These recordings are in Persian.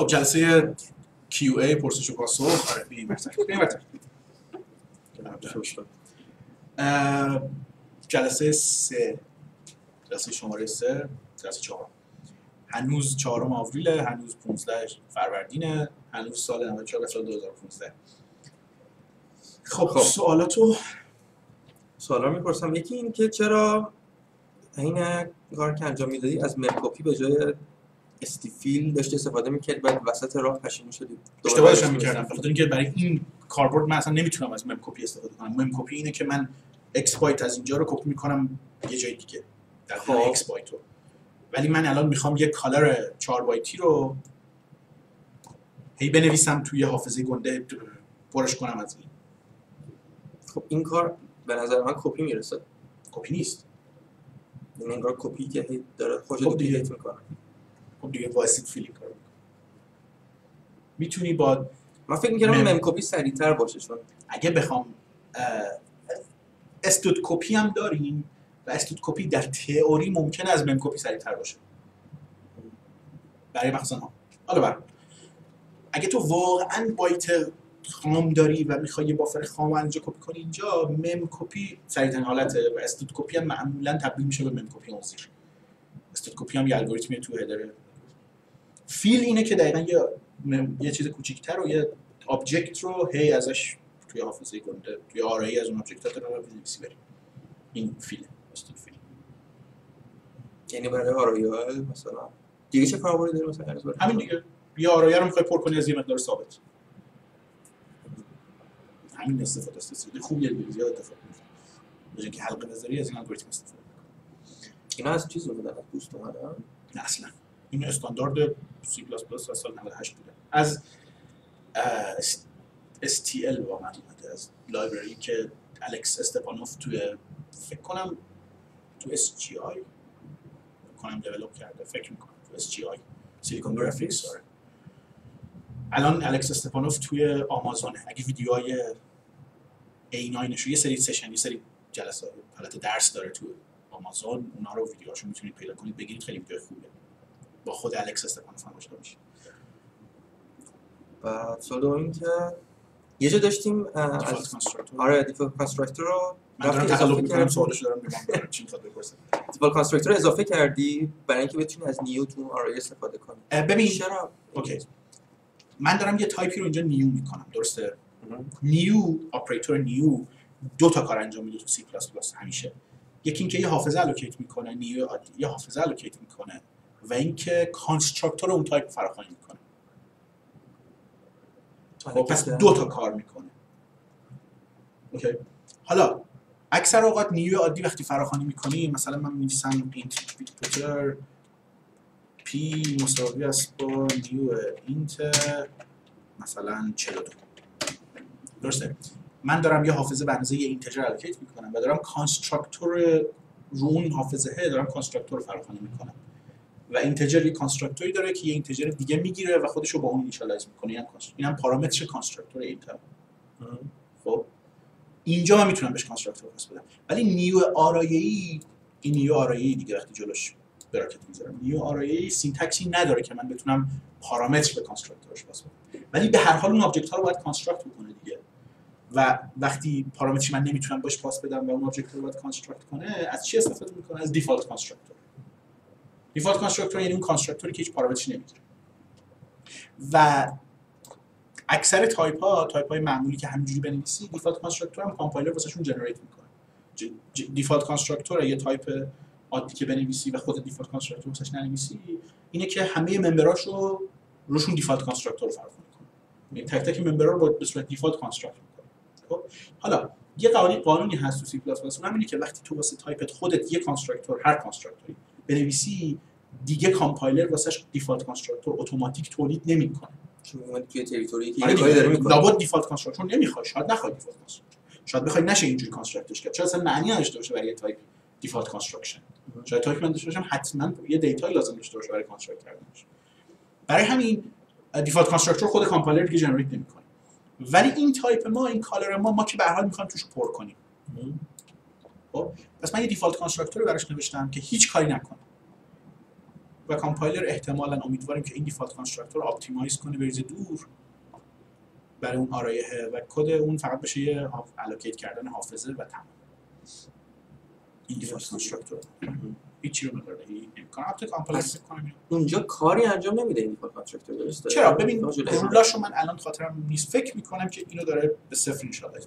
خب جلسه QA پرسش و پاسخ. آره اه، جلسه سه. جلسه شماره سه. جلسه چهارم هنوز چهارم آوریل هنوز 15 فروردینه هنوز سال 94 و سال 2015 خب خب. سوالاتو؟ سوالا می‌پرسم. یکی این که چرا این کار که انجام می‌دادی؟ از memcpy به جای std fill داشتی استفاده می‌کردی بعد وسط راه پشیمون شدی اشتباهش هم می‌کردم. بخاطر اینکه برای این کاربرد من اصلا نمی‌تونم از memcpy استفاده کنم. memcpy اینه که من X بایت از اینجا رو کپی می‌کنم یه جای دیگه. در خب. خود X بایت رو. ولی من الان می‌خوام یه color 4 بایتی رو هی بنویسم توی حافظه گنده پرش کنم از این. خب این کار به نظر من کپی می‌رسه. کپی نیست. یعنی انگار کپی که داره خودش خب. دیگه. می‌کنه. خب دیگه وایسید فیلینگ کار می‌تونی با من فکر می‌کردم مم. ممکوپی سریعتر باشه چون اگه بخوام استود کپی هم داریم و استود کپی در تئوری ممکنه از مم کپی سریعتر باشه. برای مخصوصا ها حالا بر اگه تو واقعا بایت خام داری و می‌خوای یه بافر خام اینجا کپی کنی اینجا memcpy سریعترین حالته و std copy هم معمولا تبدیل میشه به memcpy اون زیر. std copy هم یه الگوریتمی تو header fill اینه که دقیقا یه یه چیز کوچیکتر و یه object رو هی ازش توی حافظه گنده توی آرایه‌ای از اون object ها رو بنویسی بریم. این fill std fill یعنی برای آرایه مثلا دیگه چه کاربردی داره مثلا همین دیگه. یه آرایه رو می‌خوای پر کنی از یه مقدار ثابت. همین استفاده است. استفاده خوبیه دیگه زیاد اتفاق میفته به اینکه حلقه بذاری از این الگوریتم استفاده. اینا از چیز اومدن از Boost اومدن؟ نه اصلا. این استاندارد سی پلاس پلاس از سال 98 بوده. از STL واقعا اومده از library که الکس استپانوف توی فکر کنم تو SGI کنم develop کرده فکر می‌کنم تو SGI Silicon Graphics آره. الان الکس استپانوف توی آمازونه. اگه ویدیوهای A9 نشو یه سری session یه سری جلسات حالت درس داره تو آمازون اونا رو ویدیوهاشو می‌تونید پیدا کنید بگیرید خیلی ویدیو خوبه با خود الکس استپانوف هم آشنا بشید و سوال دوم این که یه جا داشتیم از آره default constructor رو من دارم می‌کنم سوالش دارم نگاه چی می‌خواد بپرسه. default constructor رو اضافه کردی برای اینکه بتونی از new تو array استفاده کنی. ببین چرا؟ Okay. من دارم یه تایپی رو اینجا new می‌کنم درسته؟ new operator new دو تا کار انجام میده تو سی پلاس پلاس همیشه. یکی اینکه یه حافظه allocate می‌کنه new عادی یه حافظه allocate می‌کنه. و اینکه constructor اون تایپ فراخوانی می‌کنه. خب پس دو تا کار می‌کنه. Okay. حالا اکثر اوقات new عادی وقتی فراخوانی می‌کنی مثلا من می‌نویسم int pointer p مساوی است با new int مثلا 42 درسته؟ من دارم یه حافظه به اندازه یه integer allocate می‌کنم و دارم constructor رو اون حافظه دارم constructor رو فراخوانی می‌کنم. و integer یه constructor ی داره که یه integer دیگه می‌گیره و خودش رو با اون initialize می‌کنه. اینم constr- اینم پارامتر constructor inte خب. اینجا من می‌تونم بهش constructor pass بدم. ولی new آرایه‌ای این new آرایه‌ای دیگه وقتی جلوش bracket می‌ذارم. new آرایه‌ای syntax ی نداره که من بتونم پارامتر به constructor ش pass بدم. ولی به هر حال اون object ها رو باید construct بکنه دیگه. و وقتی پارامتری من نمی‌تونم باش pass بدم و اون object رو باید construct کنه از چی استفاده می‌کنه؟ از default constructor default constructor یعنی اون constructor ی که هیچ پارامتری نمی‌گیره. و اکثر تایپ ها تایپ های معمولی که همینجوری بنویسی default constructor هم کامپایلر واسهشون generate می‌کنه. default constructor یه تایپ عادی که بنویسی و خود default constructor واسش ننویسی اینه که همه member اشو روشون default constructor رو فراخوان کنه یعنی تک تک member ا رو به صورت default construct می‌کنه. خب؟ حالا یه قانونی قانونی هست تو سی پلاس پلاس اینه که وقتی تو واسه تایپت خودت یه constructor هر constructor ی بنویسی دیگه کامپایلر واسش default constructor اتوماتیک تولید نمی‌کنه. چون اومد توی territory که آره یه کاری داره می‌کنه. لابد default constructor نمی‌خوای شاید نخوای default constructor. شاید بخوای نشه اینجوری construct ش کرد. چرا اصلا معنی نداشته باشه برای type default construction؟ شاید تایپ من داشته باشم حتما یه data لازم داشته باشه برای construct کردنش. برای همین default constructor خود کامپایلر دیگه generate نمی‌کنه. ولی این تایپ ما این color ما ما که به هر حال می‌خوایم توش پر کنیم. خب؟ پس من یه default constructor براش نوشتم که هیچ کاری نکنه و کامپایلر احتمالا امیدواریم که این default constructor رو optimize کنه بریزه دور برای اون آرایه و کد اون فقط بشه یه allocate کردن حافظه و تمام. این default constructor. هیچی رو نداره. امکان البته کنم اونجا کاری انجام نمیده این default constructor درسته؟ چرا؟ ببین rule اشو من الان خاطرم نیست. فکر می‌کنم که اینو داره به صفر می‌کنه.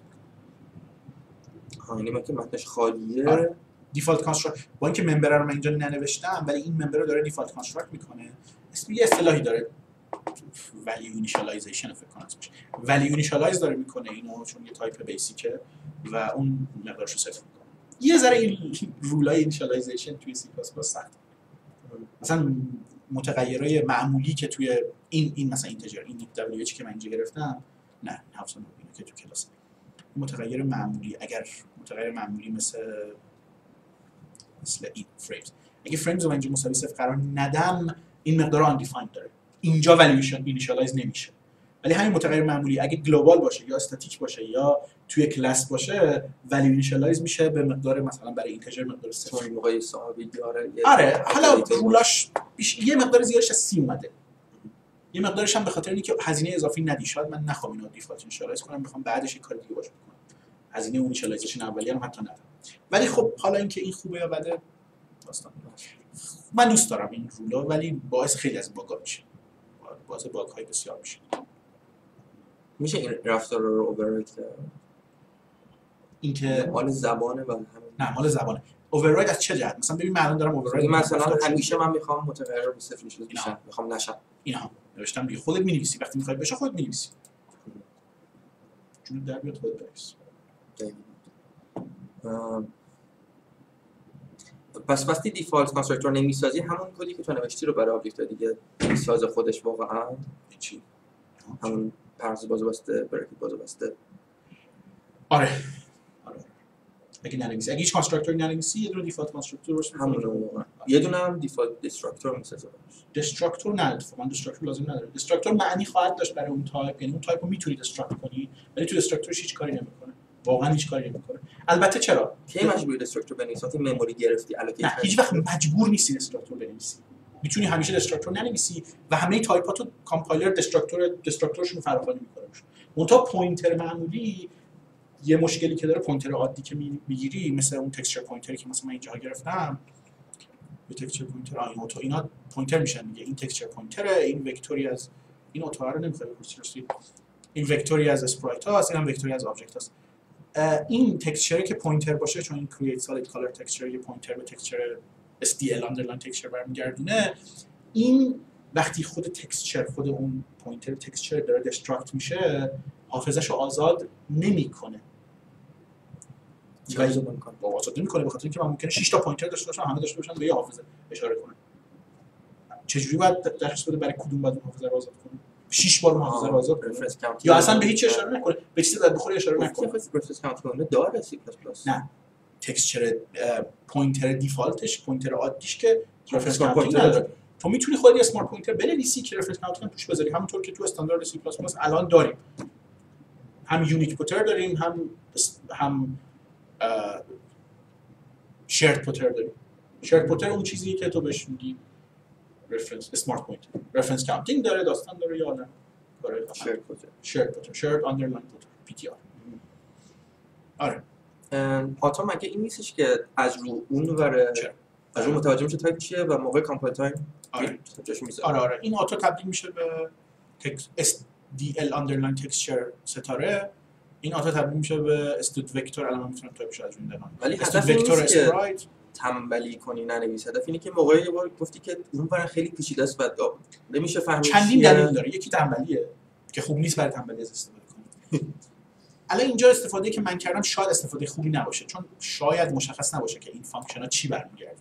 ها یعنی من که متنش خالیه. آره. default construct با اینکه member رو من اینجا ننوشتم ولی این member رو داره default construct می‌کنه. اسم یه اصطلاحی داره. value initialization فکر کنم اسمش. value initialize داره می‌کنه اینو چون یه type basic ه و اون مقدارش رو صفر می‌کنه. یه ذره این rule ای initialization توی سی پلاس پلاس سخت. مثلا متغیرهای معمولی که توی این این مثلا integer این دبلیو که من اینجا گرفتم نه اینو که تو کلاس. متغیر معمولی اگر متغیر معمولی مثل مثل این frames اگه frames رو اینجا مساوی صفر قرار ندم این مقدار آن داره. اینجا value initialize نمیشه. ولی همین متغیر معمولی اگه global باشه یا استاتیک باشه یا توی کلاس باشه value initialize میشه به مقدار مثلا برای integer مقدار صفر. صاحبی داره آره حالا rule هاش بیش... یه مقدار زیادش از C اومده. یه مقدارش هم به خاطر اینکه هزینه اضافی ندی. شاید من نخوام اینو default initialize کنم می‌خوام بعدش یه کار دیگه باشه کنم هزینه اون initialization اولیه هم حتی ندم ولی خب حالا اینکه این خوبه یا بده داستان من دوست دارم این rule ها ولی باعث خیلی از bug ها میشه. باعث bug های بسیار میشه. میشه این رفتار رو override کرد؟ اینکه مال زبانه و همین. نه مال زبانه. override از چه جهت؟ مثلا ببین من دارم override یعنی مثلا همیشه من می‌خوام متغیر رو به صفر اینا. بشم می‌خوام نشم. اینها نوشتم دیگه. خودت می‌نویسی. وقتی می‌خوای بشه خودت می‌نویسی. جون در بیاد خودت بنویس ام، پس وقتی default constructor نمی‌سازی همون کدی که تو نوشتی رو برای object دیگه. می‌سازه خودش واقعا چی؟ همون پرانتز باز بسته bracket باز بسته. آره. آره. اگه ننویسی. اگه هیچ constructor ی ننویسی یه دونه default constructor باشه همون رو واقعا. یه دونه هم default destructor می‌سازه. براش. destructor نه اتفاقا destructor لازم نداره destructor معنی خواهد داشت برای اون تایپ. یعنی اون تایپ رو می‌تونی destruct کنی ولی تو destructor ش هیچ کاری نمی‌کنه واقعا هیچ کاری نمی‌کنه. البته چرا؟ کی مجبوری destructor بنویسی وقتی memory گرفتی allocate نه هیچ وقت مجبور نیستی destructor بنویسی. می‌تونی همیشه destructor ننویسی و همه type هاتو compiler destructor destructor شون فراخوانی می‌کنه منتها pointer معمولی یه مشکلی که داره pointer عادی که می- می‌گیری مثل اون texture pointer ی که مثلا من اینجا گرفتم یه texture pointer آ این auto اینا pointer میشن دیگه. این texture pointer ه این vector ی از این auto رو نمی‌خواد بپرسی این vector ی از sprite هاست این هم vector ی از object هاست. اه، این texture که pointer باشه چون این create solid color texture یه pointer به texture SDL underline texture برمیگردونه این وقتی خود texture خود اون pointer texture داره destruct میشه حافظش رو آزاد نمی‌کنه. رو می‌کنه با آزاد نمی‌کنه به خاطر اینکه من ممکنه 6 تا pointer داشته باشم همه داشته باشن به یه حافظه اشاره کنه چجوری باید درس بده برای کدوم باید اون حافظه رو آزاد کنه؟ 6 بار اون حافظه رو آزاد کنه یا اصلا به هیچ اشاره نکنه. به چیزی باید بخوره اشاره نکنه reference count کنه داره سی پلاس پلاس نه. texture pointer default ش pointer عادیش که reference pointer نداره. تو می‌تونی خودت یه smart pointer بنویسی که reference counting توش بذاری. همونطور که تو استاندارد سی پلاس پلاس الان داریم. هم unique ptr داریم هم هم shared ptr داریم. shared ptr اون چیزی که تو بهش میگی reference smart pointer reference counting داره داستان داره یا نه؟ کجا shared ptr shared underline ptr P T R آره. auto مگه این نیستش که از رو اون وره؟ از رو متوجه میشه تایپ چیه و موقع compile time آره. آره آره. این auto تبدیل میشه به tex SDL underline texture ستاره. این auto تبدیل میشه به std vector الان می‌تونم تایپش از این دارم ولی هدف vector sprite تنبلی کنی ننویس هدف اینه که موقعی یه بار گفتی که اون ور خیلی پیچیده است و نمیشه فهمید چندین. دلیل داره. یکی تنبلیه که خوب نیست برای تنبلی از استفاده کنید الان اینجا استفاده که من کردم شاید استفاده خوبی نباشه چون شاید مشخص نباشه که این function ها چی برمیگردن.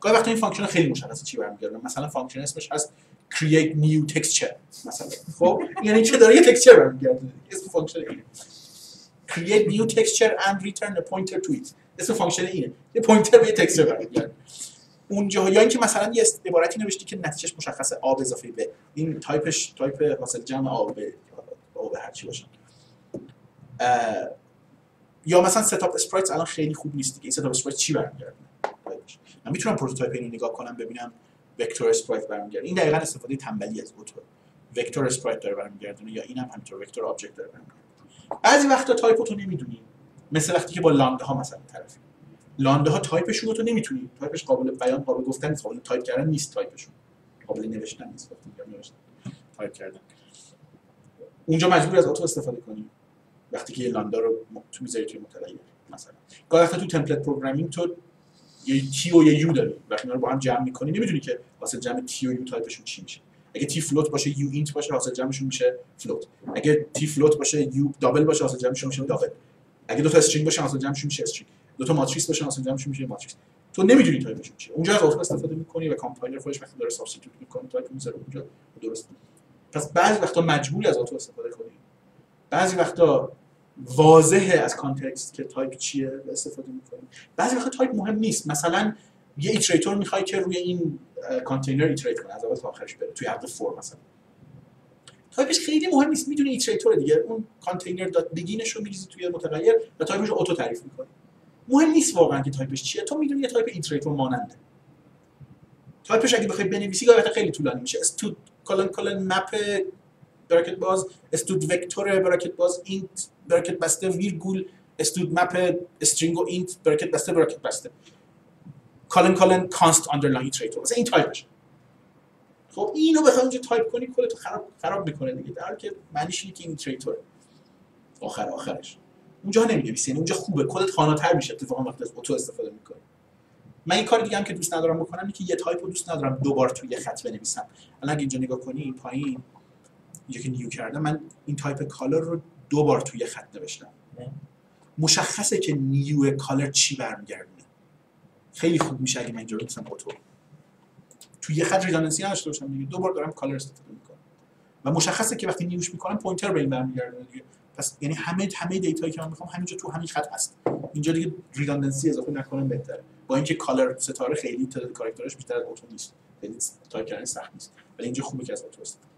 گاهی وقتا این function خیلی مشخصه چی برمیگردن. مثلا function اسمش هست create new texture. مثلا. خب؟ یعنی که داره؟ یه texture برمیگردونه اسم function اینه. create new texture and return a pointer to it. اسم function اینه. یه pointer به یه texture برمیگرده. اونجا یا اینکه مثلا یه عبارتی نوشتی که نتیجهش مشخصه a به اضافه b. این type ش type حاصل جمع a و b هر چی باشه. یا مثلا setup sprites الان خیلی خوب نیست دیگه. این setup sprite چی برمیگردونه من می‌تونم prototype اینو نگاه کنم ببینم vector sprite برمیگرده. این دقیقا استفاده تنبلی از auto. vector sprite داره برمیگردونه یا این هم همینطور vector object داره برمیگردونه. بعضی وقتا تایپ تو نمی‌دونی مثل وقتی که با lambda ها مثلا طرفی lambda ها تایپشون رو تو نمی‌تونی. تایپش قابل بیان قابل گفتن نیست. قابل تایپ کردن نیست تایپشون. قابل نوشتن نیست. وقتی نوشتن تایپ کردن. اونجا مجبور از auto استفاده کنی. وقتی که یه lambda رو تو می‌ذاری توی متغیر مثلا. گاهی تو template programming تو یه T و یه U داری وقتی اینا رو با هم جمع می‌کنی. نمی‌دونی که حاصل جمع T و U type شون چی میشه. اگه T float باشه U int باشه حاصل جمعشون میشه float اگه T float باشه U double باشه حاصل جمعشون میشه double اگه دو تا string باشه حاصل جمعشون میشه string دو تا ماتریس باشه حاصل جمعشون میشه ماتریس تو نمی‌دونی تایپشون چیه اونجا از auto استفاده می‌کنی و کامپایلر خودش وقتی داره substitute می‌کنه تایپ می‌ذاره اونجا درست. پس بعضی وقتا مجبوری از auto استفاده کنی. بعضی وقتا واضحه از context که تایپ چیه استفاده می‌کنی. بعضی وقتا تایپ مهم نیست. مثلا یه iterator می‌خوای که روی این container iterate کنه از اول تا آخرش بره. توی head for مثلا. تایپش خیلی مهم نیست می‌دونی iterator دیگه. اون container dot begin ش رو میریزی توی متغیر و تایپش رو auto تعریف می‌کنی. مهم نیست واقعا که تایپش چیه. تو می‌دونی یه type iterator ماننده. تایپش اگه بخوای بنویسی گاهی خیلی طولانی میشه. std colon colon map bracket باز std vector bracket باز int bracket بسته ویرگول std map string و int bracket بسته bracket بسته. colon colon const underline iterator این تایپش. خب اینو بخوای اونجا تایپ کنی کدتو خراب خراب می‌کنه دیگه. در که معنیش اینه که این iterator ه آخر آخرش. اونجا نمی‌نویسی یعنی اونجا خوبه. کدت خواناتر میشه اتفاقا وقتی از auto استفاده می‌کنی. من این کار دیگه هم که دوست ندارم بکنم اینه که یه تایپ رو دوست ندارم دوبار توی یه خط بنویسم. الان اگه اینجا نگاه کنی این پایین اینجا که new کردم من این type color رو دو بار توی خط نوشتم. مشخصه که new color چی برمیگردونه. خیلی خوب میشه اگه من اینجا رو بنویسم توی یه خط redundancy نداشته باشم دیگه. دو بار دارم color استفاده می‌کنم. و مشخصه که وقتی new ش می‌کنم pointer به این برمیگردونه دیگه. پس یعنی همه همه data یی که من می‌خوام همینجا تو همین خط هست. اینجا دیگه redundancy اضافه نکنم بهتره. با اینکه color ستاره خیلی تعداد کاراکترش بیشتر از auto نیست. خیلی تایپ کردن سخت نیست. ولی اینجا خوبه که از auto استفاده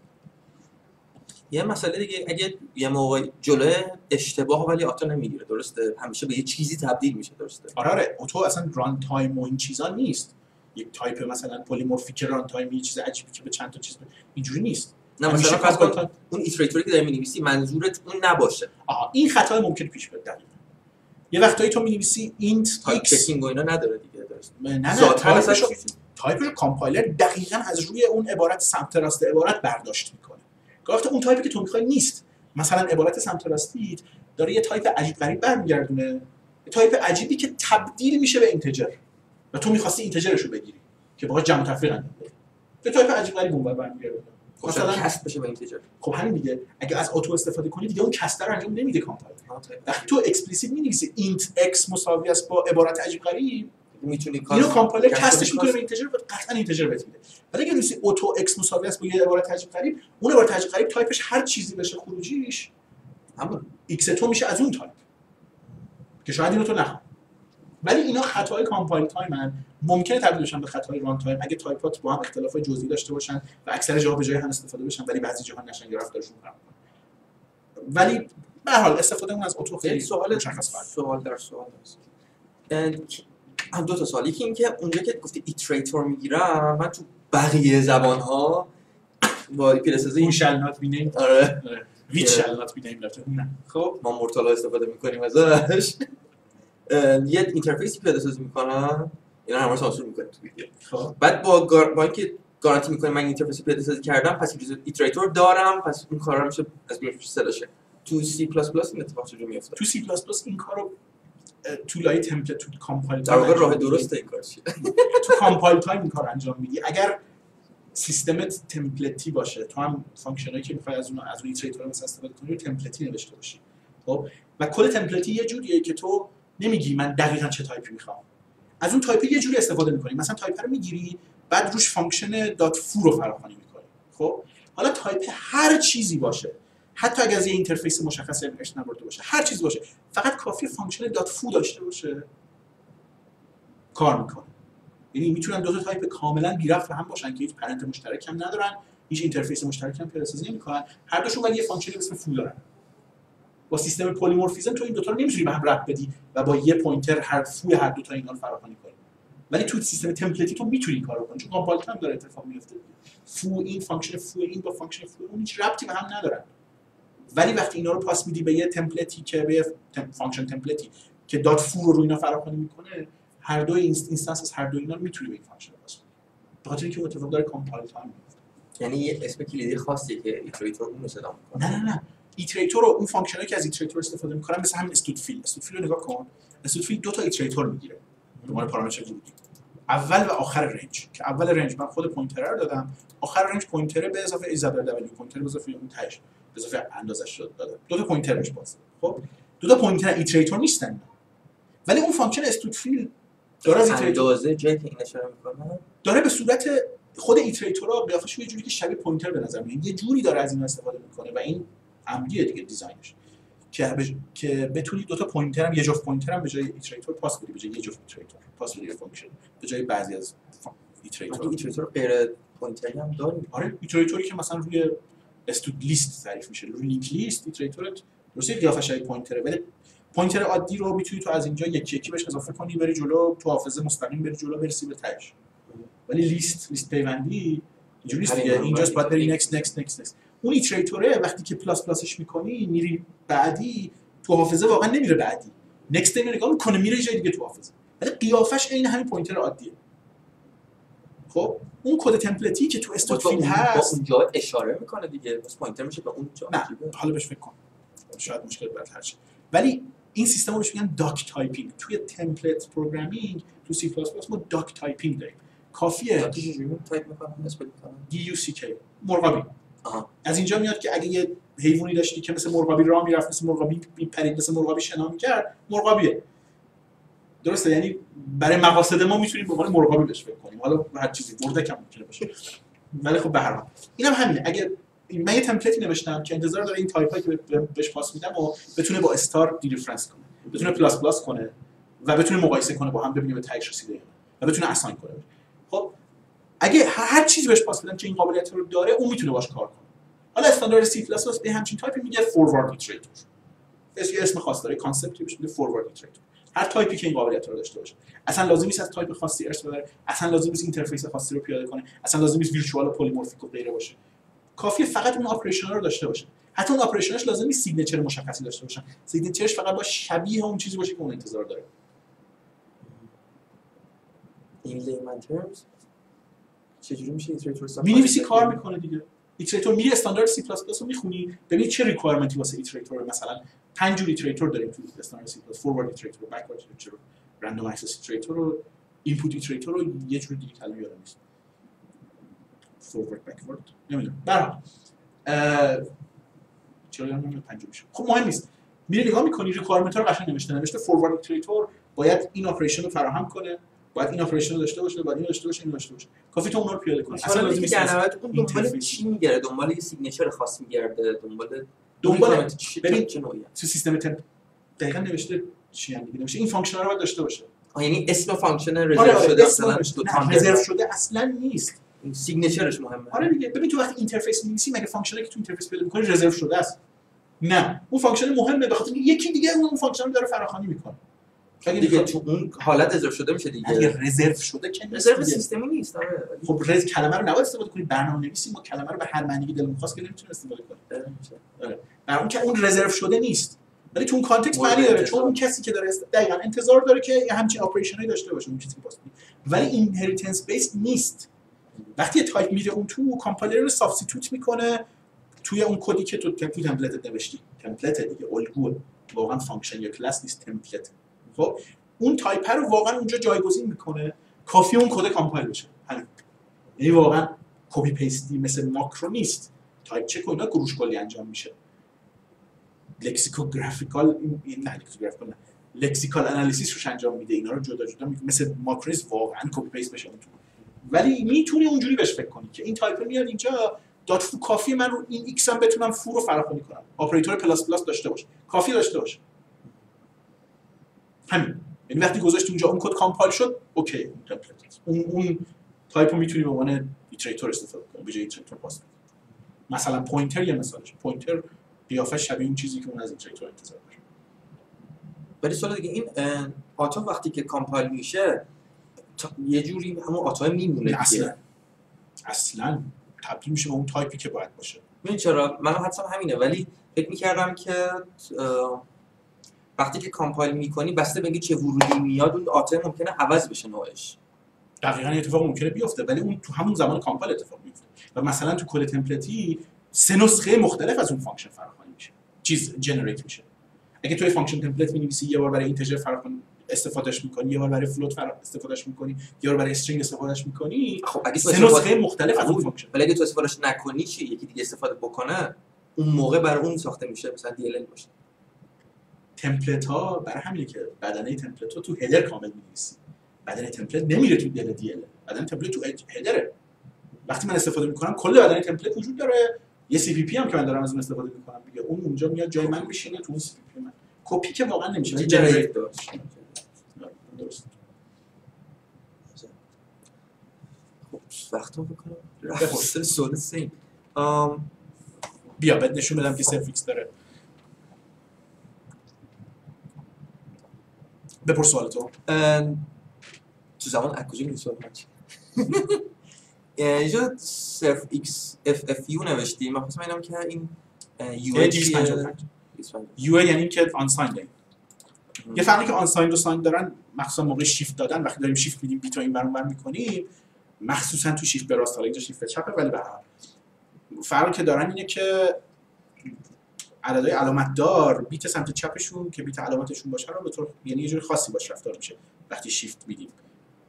یه مسئله دیگه اگه یه موقع جلوی اشتباه ولی آتا نمی‌گیره درسته؟ همیشه به یه چیزی تبدیل میشه درسته؟ آره آره. اتو اصلا runtime و این چیزا نیست. یک تایپ مثلا polymorphic runtime یه چیز عجیبی که به چند تا چیز ب- اینجوری نیست. نه مثلا فرض کن اون iterator ی که داری می‌نویسی منظورت اون نباشه. آها این خطا ممکن پیش بیاد دقیقاً. یه وقتایی تو می‌نویسی int type checking و اینا نداره دیگه درست. نه نه اصلا type ش compiler دقیقا از روی اون عبارت سمت راست عبارت برداشت می‌کنه. وقتا اون تایپی که تو می‌خوای نیست. مثلا عبارت سمت راستت داره یه تایپ عجیب غریب برمیگردونه. تایپ عجیبی که تبدیل میشه به integer و تو می‌خواستی integer ش رو بگیری که باهاش جمع تفریق انجام بدی یه تایپ عجیب غریب اونور برمیگردونه خب مثلا cast بشه به integer. خب همین دیگه. اگه از auto استفاده کنی دیگه اون cast رو انجام نمیده کامپایلر وقتی تو explicit می‌نویسی int x مساوی است با عبارت عجیب غریب می‌تونی اینو compiler cast cast ش می‌کنه به. integer و قطعا integer بهت میده. ولی اگه نویسی auto x مساوی است با یه عبارت عجیب غریب اون عبارت عجیب غریب تایپش هر چیزی بشه خروجیش همون. x تو میشه از اون تایپ که شاید اینو تو نخوای ولی اینا خطای compile time ممکنه تبدیل بشن به خطای runtime. اگه تایپات با هم اختلاف جزئی داشته باشن و اکثر جاها به جای هم استفاده بشن ولی بعضی جاها نشن یا رفتارشون فرق کنه. ولی به هر حال استفاده اون از اتو خیلی خیلی سوال سوال در سوال هست. اه، هم دو تا سوال. یکی اینکه اونجا که گفتی ایتریتور می‌گیرم من تو بقیه زبان ها با پیرسازی این not be named. آره. not be named البته نه. خب ما مورتالا استفاده می‌کنیم ازش. یه اینترفیسی پیاده سازی می‌کنم اینا همه سانسور می‌کنیم تو ویدیو. خب. بعد با, گار... با اینکه گارانتی می‌کنیم من این اینترفیس پیاده سازی کردم پس iterator دارم پس اون کارا میشه از بین صدا شه. تو سی پلاس پلاس این اتفاق چجوری میفته تو سی پلاس پلاس این کارو تو لایه template تو compile در واقع time راه. درسته این کار تو compile time این کار انجام میدی. اگر سیستمت template ی باشه تو هم function ایی که می‌خوای از اون از اون iterator مثلا استفاده کنی رو template ی نوشته باشی. خب؟ و کل template ی یه جوریه که تو نمیگی من دقیقا چه تایپی می‌خوام. از اون تایپ یه جوری استفاده می‌کنی. مثلا تایپ رو می‌گیری بعد روش function dot foo رو فراخوانی می‌کنی. خب؟ حالا تایپ هر چیزی باشه. حتی اگر از یه interface مشخص اسمش نبرده باشه هر چیزی باشه. فقط کافی function dot foo داشته باشه. کار می‌کنه. یعنی می‌تونن دو تا تایپ کاملا بی ربط هم باشن که هیچ parent مشترک هم ندارن هیچ interface مشترک هم پیاده‌سازی نمی‌کنن. هر دوشون ولی یه function ی به اسم foo دارن. با سیستم polymorphism تو این دوتا رو نمی‌تونی به هم ربط بدی و با یه pointer هر foo ی هر دو تا اینا رو فراخوانی کنی. ولی تو سیستم template ی تو می‌تونی این کارو کنی چون compile time داره اتفاق میفته foo این function foo این با function foo اون هیچ ربطی به هم ندارن. ولی وقتی اینا رو پاس میدی به یه template ی که به. function template ی که dot foo رو روی اینا فراخوانی می‌کنه هر دو instance از هر دو اینا رو می‌تونی به این function پاس کنی به خاطر اینکه اتفاق داره compile time یعنی یه اسم کلیدی خاصیه که iterator اون رو صدا می‌کنه. نه نه نه. iterator رو اون function ایی که از iterator استفاده می‌کنن مثل همین std fill. std fill رو نگاه کن. استود فیل دو تا ایتریتور می‌گیره. به عنوان پارامتر ورودی اول و آخر رنج. که اول رنج من خود پوینتر رو دادم. آخر رنج پوینتر به اضافه ایزابل دبلیو پوینتر به اضافه اون تهش به اضافه اندازش شد دادم. دو تا پوینتر بهش باز. خب؟ دو تا پوینتر ایتریتور نیستن. ولی اون فانکشن استود فیل داره از ایتریتور اندازه جایی که این اشاره می‌کنه؟ داره به صورت خود ایتریتورها قیافش یه جوری که شبیه پوینتر به نظر میاد. یه جوری داره از این استفاده می‌کنه و این عمدیه دیگه design ش. که بج... که بتونی دو تا pointer هم یه جفت pointer هم به جای iterator پاس بدی به جای یه جفت iterator پاس بدی به function به جای بعضی از iterator iterator غیر pointer ی هم داریم آره iterator ی که مثلا روی std list تعریف میشه. روی link list iterator ت درسته قیافش شبیه pointer ه ولی pointer عادی رو می‌تونی تو از اینجا یکی یکی بهش اضافه کنی بری جلو تو حافظه مستقیم بری جلو برسی به تهش. ولی لیست لیست پیوندی اینجوری نیست دیگه. اینجاست باید بری next next next اون iterator ه وقتی که plus plus ش می‌کنی میری بعدی تو حافظه واقعا نمیره بعدی. next اینو نگاه می‌کنه میره جای دیگه تو حافظه. ولی قیافش عین همین pointer عادیه. خب؟ اون کد template ی که تو std اون fill هست. اونجا اشاره می‌کنه دیگه. پس pointer میشه به اون جا. نه حالا بهش فکر کن. شاید مشکل بدتر شه. ولی این سیستم رو بهش میگن duck typing. توی template programming تو سی پلاس پلاس ما duck typing داریم. کافیه. تایپ می‌کنم. D U C K مرغابی. آها. از اینجا میاد که اگه یه حیوانی داشتی که مثل مرغابی راه می‌رفت مثل مرغابی میپرید مثل مرغابی شنا می‌کرد مرغابیه. درسته؟ یعنی برای مقاصد ما می‌تونیم به عنوان مرغابی بهش فکر کنیم. حالا هر چیزی اردک هم ممکنه باشه. ولی خب به هر حال. اینم همینه. اگه من یه template ی نوشتم که انتظار داره این تایپایی که به- بهش pass میدم و بتونه با star dereference کنه. بتونه plus plus کنه و بتونه مقایسه کنه با هم ببینه به تهش رسیده و بتونه assign کنه. خب اگه هر چیزی بهش pass بدم که این قابلیت رو داره اون می‌تونه باش کار کنه. حالا استاندارد C plus plus به همچین تایپی میگه forward iterator اسم خاص داره concept ی بهش میگه forward iterator هر تایپی که این قابلیت رو داشته باشه. اصلا لازم نیست از تایپ خاصی ارث ببره اصلا لازم نیست interface خاصی رو پیاده کنه اصلا لازم نیست virtual و polymorphic و غیره باشه. کافیه فقط اون operation رو داشته باشه. حتی اون operation ش لازم نیست signature مشخصی داشته باشن. signature ش فقط با شبیه اون چیزی باشه که اون انتظار داره. این ترمز چجوری میشه iterator می‌نویسی کار می‌کنه دیگه. iterator میری استاندارد C plus plus رو می‌خونی ببین چه requirement ی واسه iterator مثلا پنج جور iterator داریم تو استاندارد C plus forward iterator backward iterator random access iterator و input iterator رو یه جور دیگه کلمه یادم نیست. forward backward نمی‌دونم. اه، چرا یادم پنجم میشه. خب مهم نیست. میری نگاه می‌کنی requirement رو قشنگ نوشته. نوشته forward iterator باید این operation رو فراهم کنه. باید این operation داشته باشه باید این داشته باشه این داشته باشه. کافی تو اون رو پیاده کنی. حالا لازم نیست در نهایت اون دنبال. چی میگرده؟ دنبال یه signature خاص میگرده؟ دنبال دنبال ببین- چه نوعیه؟ تو سیستم temp دقیقا نوشته چی هم دیگه نوشته این function رو باید داشته باشه. آه، یعنی اسم function آره رزرو آره شده نوشته. دو رزرو شده اصلا نیست. signature ش مهمه. آره دیگه. ببین تو وقتی interface می‌نویسی مگه function ی که تو interface پیدا می‌کنی رزرو شده است؟ نه. اون function مهمه به خاطر یکی دیگه اون function رو داره فراخوانی می‌کنه. دیگه تو اون حالت رزرو شده میشه دیگه. اگه رزرو شده که نیست رزرو. سیستمی نیست آره. خب رز کلمه رو نباید استفاده کنی برنامه نویسی ما کلمه رو به هر معنی که دلمون خواست که نمی‌تونیم استفاده کنیم. در اون که اون رزرو شده نیست. ولی تو اون context معنی داره. چون اون کسی که داره است... دقیقاً انتظار داره که یه همچین operation ی داشته باشه اون چیزی که pass می‌دی. ولی inheritance based نیست. وقتی یه تایپ میره اون تو کامپایلر رو substitute می‌کنه توی اون کدی که تو template نوشتی. template دیگه الگوه واقعا function یا کلاس نیست template خب اون تایپ رو واقعا اونجا جایگزین می‌کنه. کافی اون کد compile بشه. یعنی واقعا copy paste ی مثل ماکرو نیست. type check و اینا گروش کلی انجام میشه. lexicographical این نه lexicographical نه. lexical analysis روش انجام میده. اینا رو جدا جدا میگه مثل macros واقعا copy paste بشه تو. ولی می‌تونی اونجوری بهش فکر کنی که این تایپ میاد اینجا. dot foo کافی من رو این x هم بتونم foo رو فراخوانی کنم. operator plus plus داشته باشه کافی داشته باشه همین. یعنی وقتی گذاشت اونجا اون کد compile شد اوکی اون template اون اون تایپ رو می‌تونی به عنوان iterator استفاده کنی به جای ایتریتور پاس. مثلا pointer یه مثالش. pointer قیافه شبیه اون چیزی که اون از iterator انتظار داره. ولی سوال دیگه این auto وقتی که compile میشه یه جوری همون auto ی میمونه اصلا. اصلا تبدیل میشه به اون تایپی که باید باشه. ببین چرا؟ من حدسم همینه ولی فکر می‌کردم که وقتی که compile می‌کنی بسته به چه ورودی میاد اون auto ی ممکنه عوض بشه نوعش. دقیقا این اتفاق ممکنه بیفته ولی اون تو همون زمان compile اتفاق میفته و مثلا تو کد template ی سه نسخه مختلف از اون function فراخوانی میشه. چیز generate میشه. اگه توی function template می‌نویسی یه بار برای integer فراخوان استفادهش می‌کنی یه بار برای float فرا استفادهش می‌کنی یه بار برای string استفادهش می‌کنی خب اگه سه نسخه مختلف از اون قبول. function. ولی اگه تو استفادهش نکنی چی؟ یکی دیگه استفاده بکنه اون موقع برای اون ساخته میشه مثلا DLL باشه. template ها برای همینه که بدنه template ها تو header کامل می‌نویسی. بدنه template نمیره تو DLL بدنه template تو header ه وقتی من استفاده می‌کنم کل بدنه template وجود داره. یه سی پی پی هم که من دارم از اون استفاده می‌کنم دیگه. اون اونجا میاد جای من میشینه تو اون سی پی پی من. کپی که واقعا نمیشه. جنریت جنریت داشت درست. خب وقتا بکنم سوال سیم بیا بهت نشون بدم که سرفیکس داره. بپرس سوال تو. تو زمان از کجا؟ اه، اینجا صرف ایکس اف اف یو نوشتیم. من خواستم ببینم که این یو یه ای 255 یو یعنی که آن ساین یه فرقی که آن ساین و ساین دارن مخصوصا موقع شیفت دادن وقتی داریم شیفت میدیم بیت رو این ور می‌کنیم مخصوصا تو شیفت به راست حالا اینجا شیفت چپه ولی به. فرقی که دارن اینه که عددهای علامت دار بیت سمت چپشون که بیت علامتشون باشه رو به طور یعنی یه جور خاصی باش رفتار میشه. وقتی شیفت میدیم.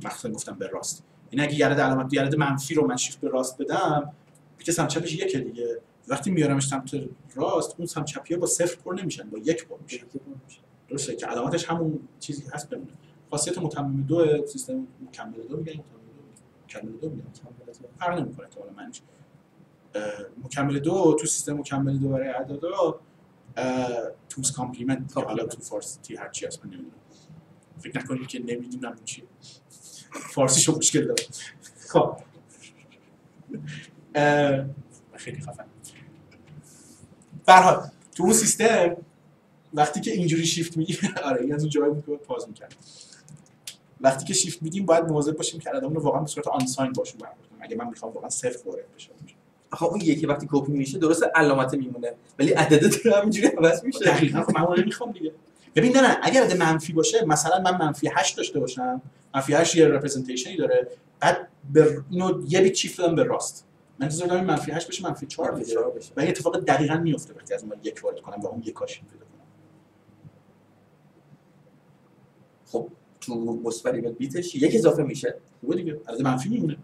مخصوصا گفتم به راست. یعنی اگه عدد علامت عدد منفی رو من شیفت به راست بدم بیت سمت چپش یکه دیگه. وقتی میارمش سمت راست اون سمت چپیه با صفر پر نمیشن با یک پر میشن. درسته که علامتش همون چیزی هست بمونه. خاصیت متمم دو سیستم مکمل دو میگن مکمل دو میگن. فرق نمی‌کنه که حالا مکمل دو تو سیستم مکمل دو برای اعدادا two's complement که حالا تو فارسی هر چی هست من نمی‌دونم. فکر نکنید که نمی‌دونم اون چیه فارسیشو مشکل داره. خب. خیلی خفن. به هر حال تو اون سیستم وقتی که اینجوری شیفت میدیم آره این از اون جایی بود که pause می‌کرد وقتی که شیفت میدیم باید مواظب باشیم که عددمون رو واقعا به صورت unsigned باشون برخورد کنیم. اگه من می‌خوام واقعا صفر وارد بشه آخه اون یکی وقتی کپی میشه درست علامت میمونه ولی عدده داره همینجوری عوض میشه. دقیقاً خب من اون رو می‌خوام دیگه. ببین نه نه اگر عدد منفی باشه مثلا من منفی 8 داشته باشم منفی 8 یه رپرزنتیشنی داره بعد به اینو یه بیت دادم به راست. من انتظار دارم منفی 8 بشه منفی 4 بشه. و این اتفاق دقیقاً میفته وقتی از اون یک وارد کنم و اون یک کاش پیدا کنم. خب تو مثبت بیتش یک اضافه میشه. خوبه دیگه. عدد منفی میمونه.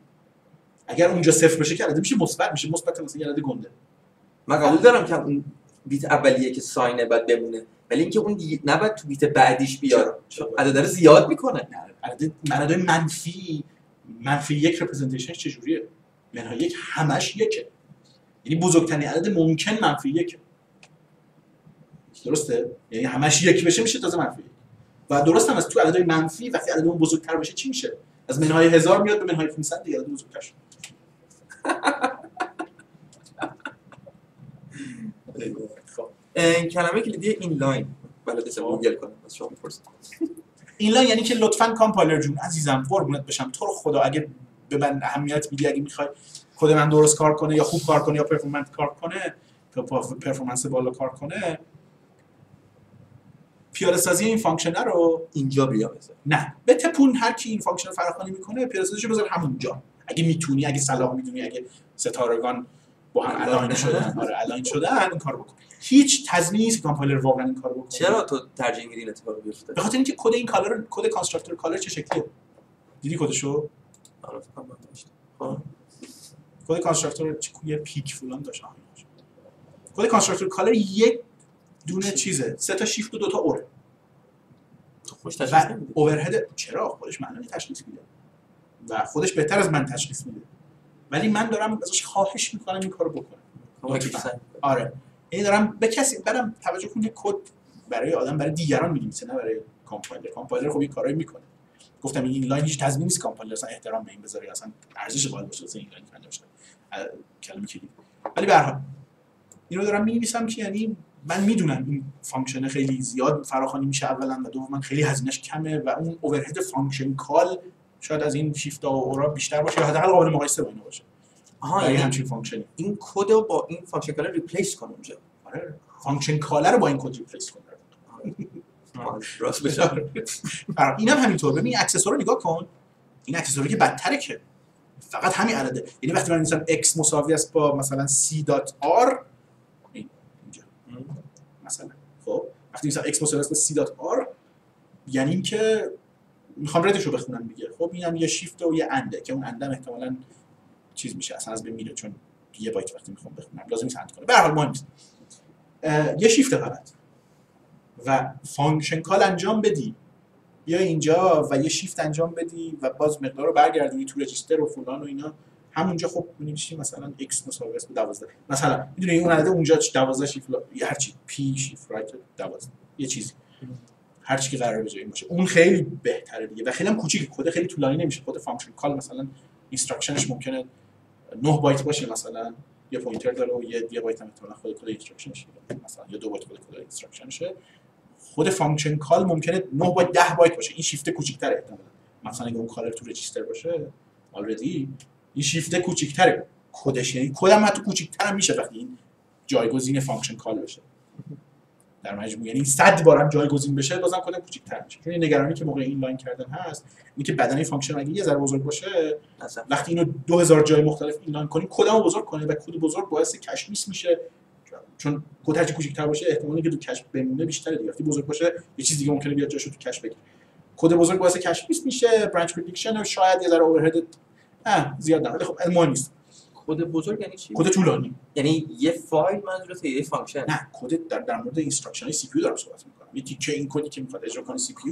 اگر اونجا صفر بشه که عدد میشه مثبت میشه مثبت مثلا یه عدد گنده. من قبول دارم که اون بیت اولیه که ساینه باید بمونه. ولی اینکه اون دیگه نباید تو بیت بعدیش بیاد. چرا؟ عدد رو زیاد می‌کنه. عدد عدد منفی منفی یک رپرزنتیشنش چجوریه؟ منهای یک همش یکه. یعنی بزرگترین عدد ممکن منفی یکه. درسته؟ یعنی همش یک بشه میشه تازه منفی یک. و درست هم از تو عددهای منفی وقتی عددمون بزرگتر بشه چی میشه؟ از منهای هزار میاد به منهای 500 دیگه عدد بزرگتر شد. خب کلمه کلیدی inline. بلد نیستم گوگل کنم از شما می‌پرسم. inline یعنی که لطفا کامپایلر جون عزیزم قربونت بشم. تو رو خدا اگه به من اهمیت میدی اگه می‌خوای کد من درست کار کنه یا خوب کار کنه یا performance کار کنه performance بالا کار کنه پیاده سازی این function رو اینجا بیا بذار. نه. به تپون هر کی این function فراخوانی می‌کنه پیاده سازیشو بذار همونجا. اگه می‌تونی اگه صلاح می‌دونی اگه ستارگان با هم align شدن. آره align شدن این کارو بکن. هیچ تضمینی نیست کامپایلر واقعا این کارو بکنه. چرا تو ترجیح میدی این اتفاق بیفته؟ به خاطر اینکه کد این color کد constructor color چه شکلیه؟ دیدی کدشو؟ آره فکر کنم. خب. کد کانستراکتور یه پیک فلان داشت. کد کانستراکتور کالر یک دونه چیزه. سه تا شیفت و دو تا اور تو خوش تشخیص و نمیدی؟ اوورهد چرا؟ خودش معنی تشخیص میده. و خودش بهتر از من تشخیص میده. ولی من دارم ازش خواهش می‌کنم این کارو بکنه. آره. یعنی دارم به کسی برم توجه کنم که کد برای آدم برای دیگران می‌نویسه نه برای کامپایلر. کامپایلر خب این کارایی می‌کنه. گفتم inline هیچ تضمینی نیست کامپایلر اصلا احترام به این بذاره اصلا ارزش قائل باشه واسه inline که نوشته کلمه کلید. ولی به هر حال اینو دارم می‌نویسم که یعنی من می‌دونم این function خیلی زیاد فراخوانی میشه اولا و دوما خیلی هزینهش کمه و اون overhead function call شاید از این شیفت و or ا بیشتر باشه یا حداقل قابل مقایسه با اینا باشه. آها برای یعنی همچین function ی این کد رو با این function caller replace کن اونجا. آره function caller رو با این کد replace کن. راست بشه. برای اینم همینطور. ببین این accessor رو نگاه کن. این accessor ی که بدتره که. فقط همین عدده. یعنی وقتی من مثلا x مساوی است با مثلا c dot r این اینجا. مثلا. خب وقتی مثلا x مساوی است با c dot r یعنی اینکه می‌خوام ردش رو بخونم دیگه. خب اینم یه شیفت و یه and ه که اون and م احتمالاً چیز میشه. اصلا از بین میره چون یه بایت وقتی می‌خوام بخونم. لازم نیست کنه به هر مهم نیست. یه شیفت فقط. و function call انجام بدی. یا اینجا و یه شیفت انجام بدی و باز مقدار رو برگردونی تو register و فلان و اینا. همونجا خب می‌نویسی مثلا x مساوی است به 12 مثلا می‌دونی اون عدد اونجا 12 شیفت هر چی. P shift right 12 یه چیزی. هر چی که قرار به جای این باشه. اون خیلی بهتره دیگه. و خیلی هم کوچیک کد خیلی طولانی نمیشه. خود function call مثلا instruction ش ممکنه 9 بایت باشه مثلا. یه pointer داره و یه یه بایت هم احتمالاً خود کد instruction ش مثلا یا دو بایت خود کد instruction شه خود function call ممکنه 9 بایت 10 بایت باشه. این شیفت کوچیک‌تره احتمالاً. مثلا اگه اون color تو register باشه already این شیفت کوچیک‌تره. کدش یعنی کدم حتی کوچیک‌تر میشه وقتی این جایگزین function call بشه. در مجموع. یعنی 100 بار هم جایگزین بشه بازم کدم کوچیک‌تر میشه. چون این نگرانی که موقع inline کردن هست اینکه بدنه function اگه یه ذره بزرگ باشه وقتی اینو 2000 جای مختلف inline کنی کدمو بزرگ کنه و کد بزرگ باعث cache miss میشه؟ چون کد هرچی کوچیک‌تر باشه احتمالی که تو cache بمونه بیشتره دیگه. وقتی بزرگ باشه یه چیز دیگه ممکنه بیاد جاشو تو cache بگیره. کد بزرگ باعث cache miss میشه branch prediction شاید یه ذره overhead زیاد نه. خب مهم نیست کد بزرگ یعنی چی؟ کد طولانی. یعنی یه فایل منظورت یه function. نه کد در در مورد instruction CPU دارم صحبت می‌کنم. یه تیکه این کدی که می‌خواد اجرا کنه CPU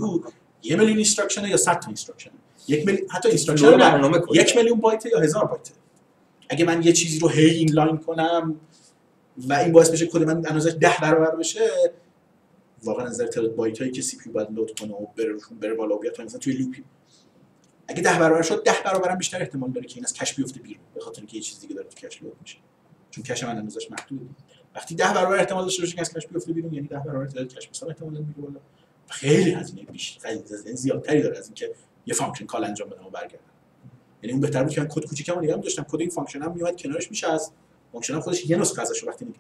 یه میلیون instruction یا 100 تا instruction یک میلیون حتی instruction برنامه کد. یک میلیون بایت یا هزار بایت اگه من یه چیزی رو هی inline کنم و این باعث بشه کد من اندازش ده برابر بشه واقعا از نظر تعداد بایت هایی که CPU باید load کنه و بره روشون بره بالا و بیاد مثلا توی loop ی. اگه ده برابر شد ده برابر هم بیشتر احتمال داره که این از cache بیفته بیرون به خاطر اینکه یه چیز دیگه داره تو cache load میشه. چون cache من اندازش محدوده وقتی ده برابر احتمال داشته باشه که از cache بیفته بیرون یعنی ده برابر تعداد cache miss مثلا احتمال میره بالا. خیلی هزینه بیشتر خیلی زیادتری داره از اینکه یه function call انجام بدم و برگردم. یعنی اون بهتر بود که من کد کوچیکمو نگه داشتم کد این function هم میومد کنارش میشه از function خودش یه نسخه ازش. وقتی میگه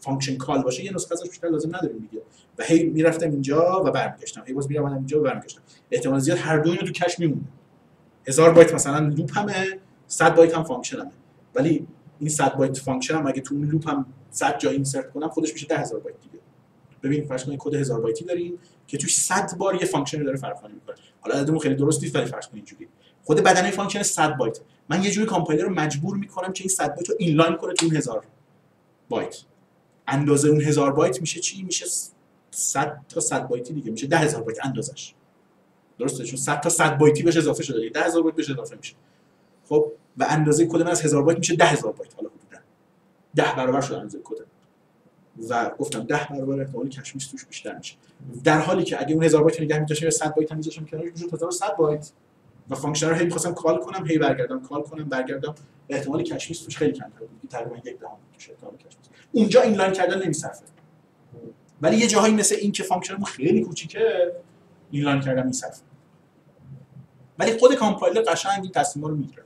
function call باشه یه نسخه ازش بیشتر لازم نداریم دیگه. و هی می‌رفتم اینجا و برمیگشتم. هی باز می‌رفتم اینجا و برمیگشتم. احتمال زیاد هر دو تو cache میمونه هزار بایت مثلا loop همه 100 بایت هم function همه ولی این 100 بایت function هم اگه تو اون loop هم 100 جا insert کنم خودش میشه 10000 بایت دیگه. ببین فرض کنید کد 1000 بایتی داریم که توش 100 بار یه function داره فراخوانی می‌کنه. حالا عددمون خیلی درست نیست ولی فرض کنید اینجوری. خود بدنه function 100 بایت. من یه جوری کامپایلر رو مجبور می‌کنم که این 100 بایت رو inline کنه تو اون 1000 بایت. اندازه اون 1000 بایت میشه چی؟ میشه 100 تا 100 بایتی دیگه. میشه 10000 بایت اندازش. درسته؟ چون 100 تا 100 بایتی بهش اضافه شده دیگه 10000 بایت بهش اضافه میشه. خب و اندازه کد من از 1000 بایت میشه 10000 بایت. حالا حدودا 10 برابر شده اندازه کد. و گفتم 10 برابر احتمال cache miss توش بیشتر میشه. در حالی که اگه اون 1000 بایت نگه می‌داشتم یا 100 بایت هم می‌ذاشتم کنارش می‌شد 1100 بایت. و function رو هی می‌خواستم call کنم هی برگردم call کنم برگردم. احتمال cache miss توش خیلی کمتر بود. که تقریبا یک دهم توش احتمال cache miss. اونجا inline کردن نمیصرفه. ولی یه جاهایی مثل این که function مون خیلی کوچیکه inline کردن میصرفه. ولی خود کامپایلر قشنگ این تصمیما رو می‌گیره.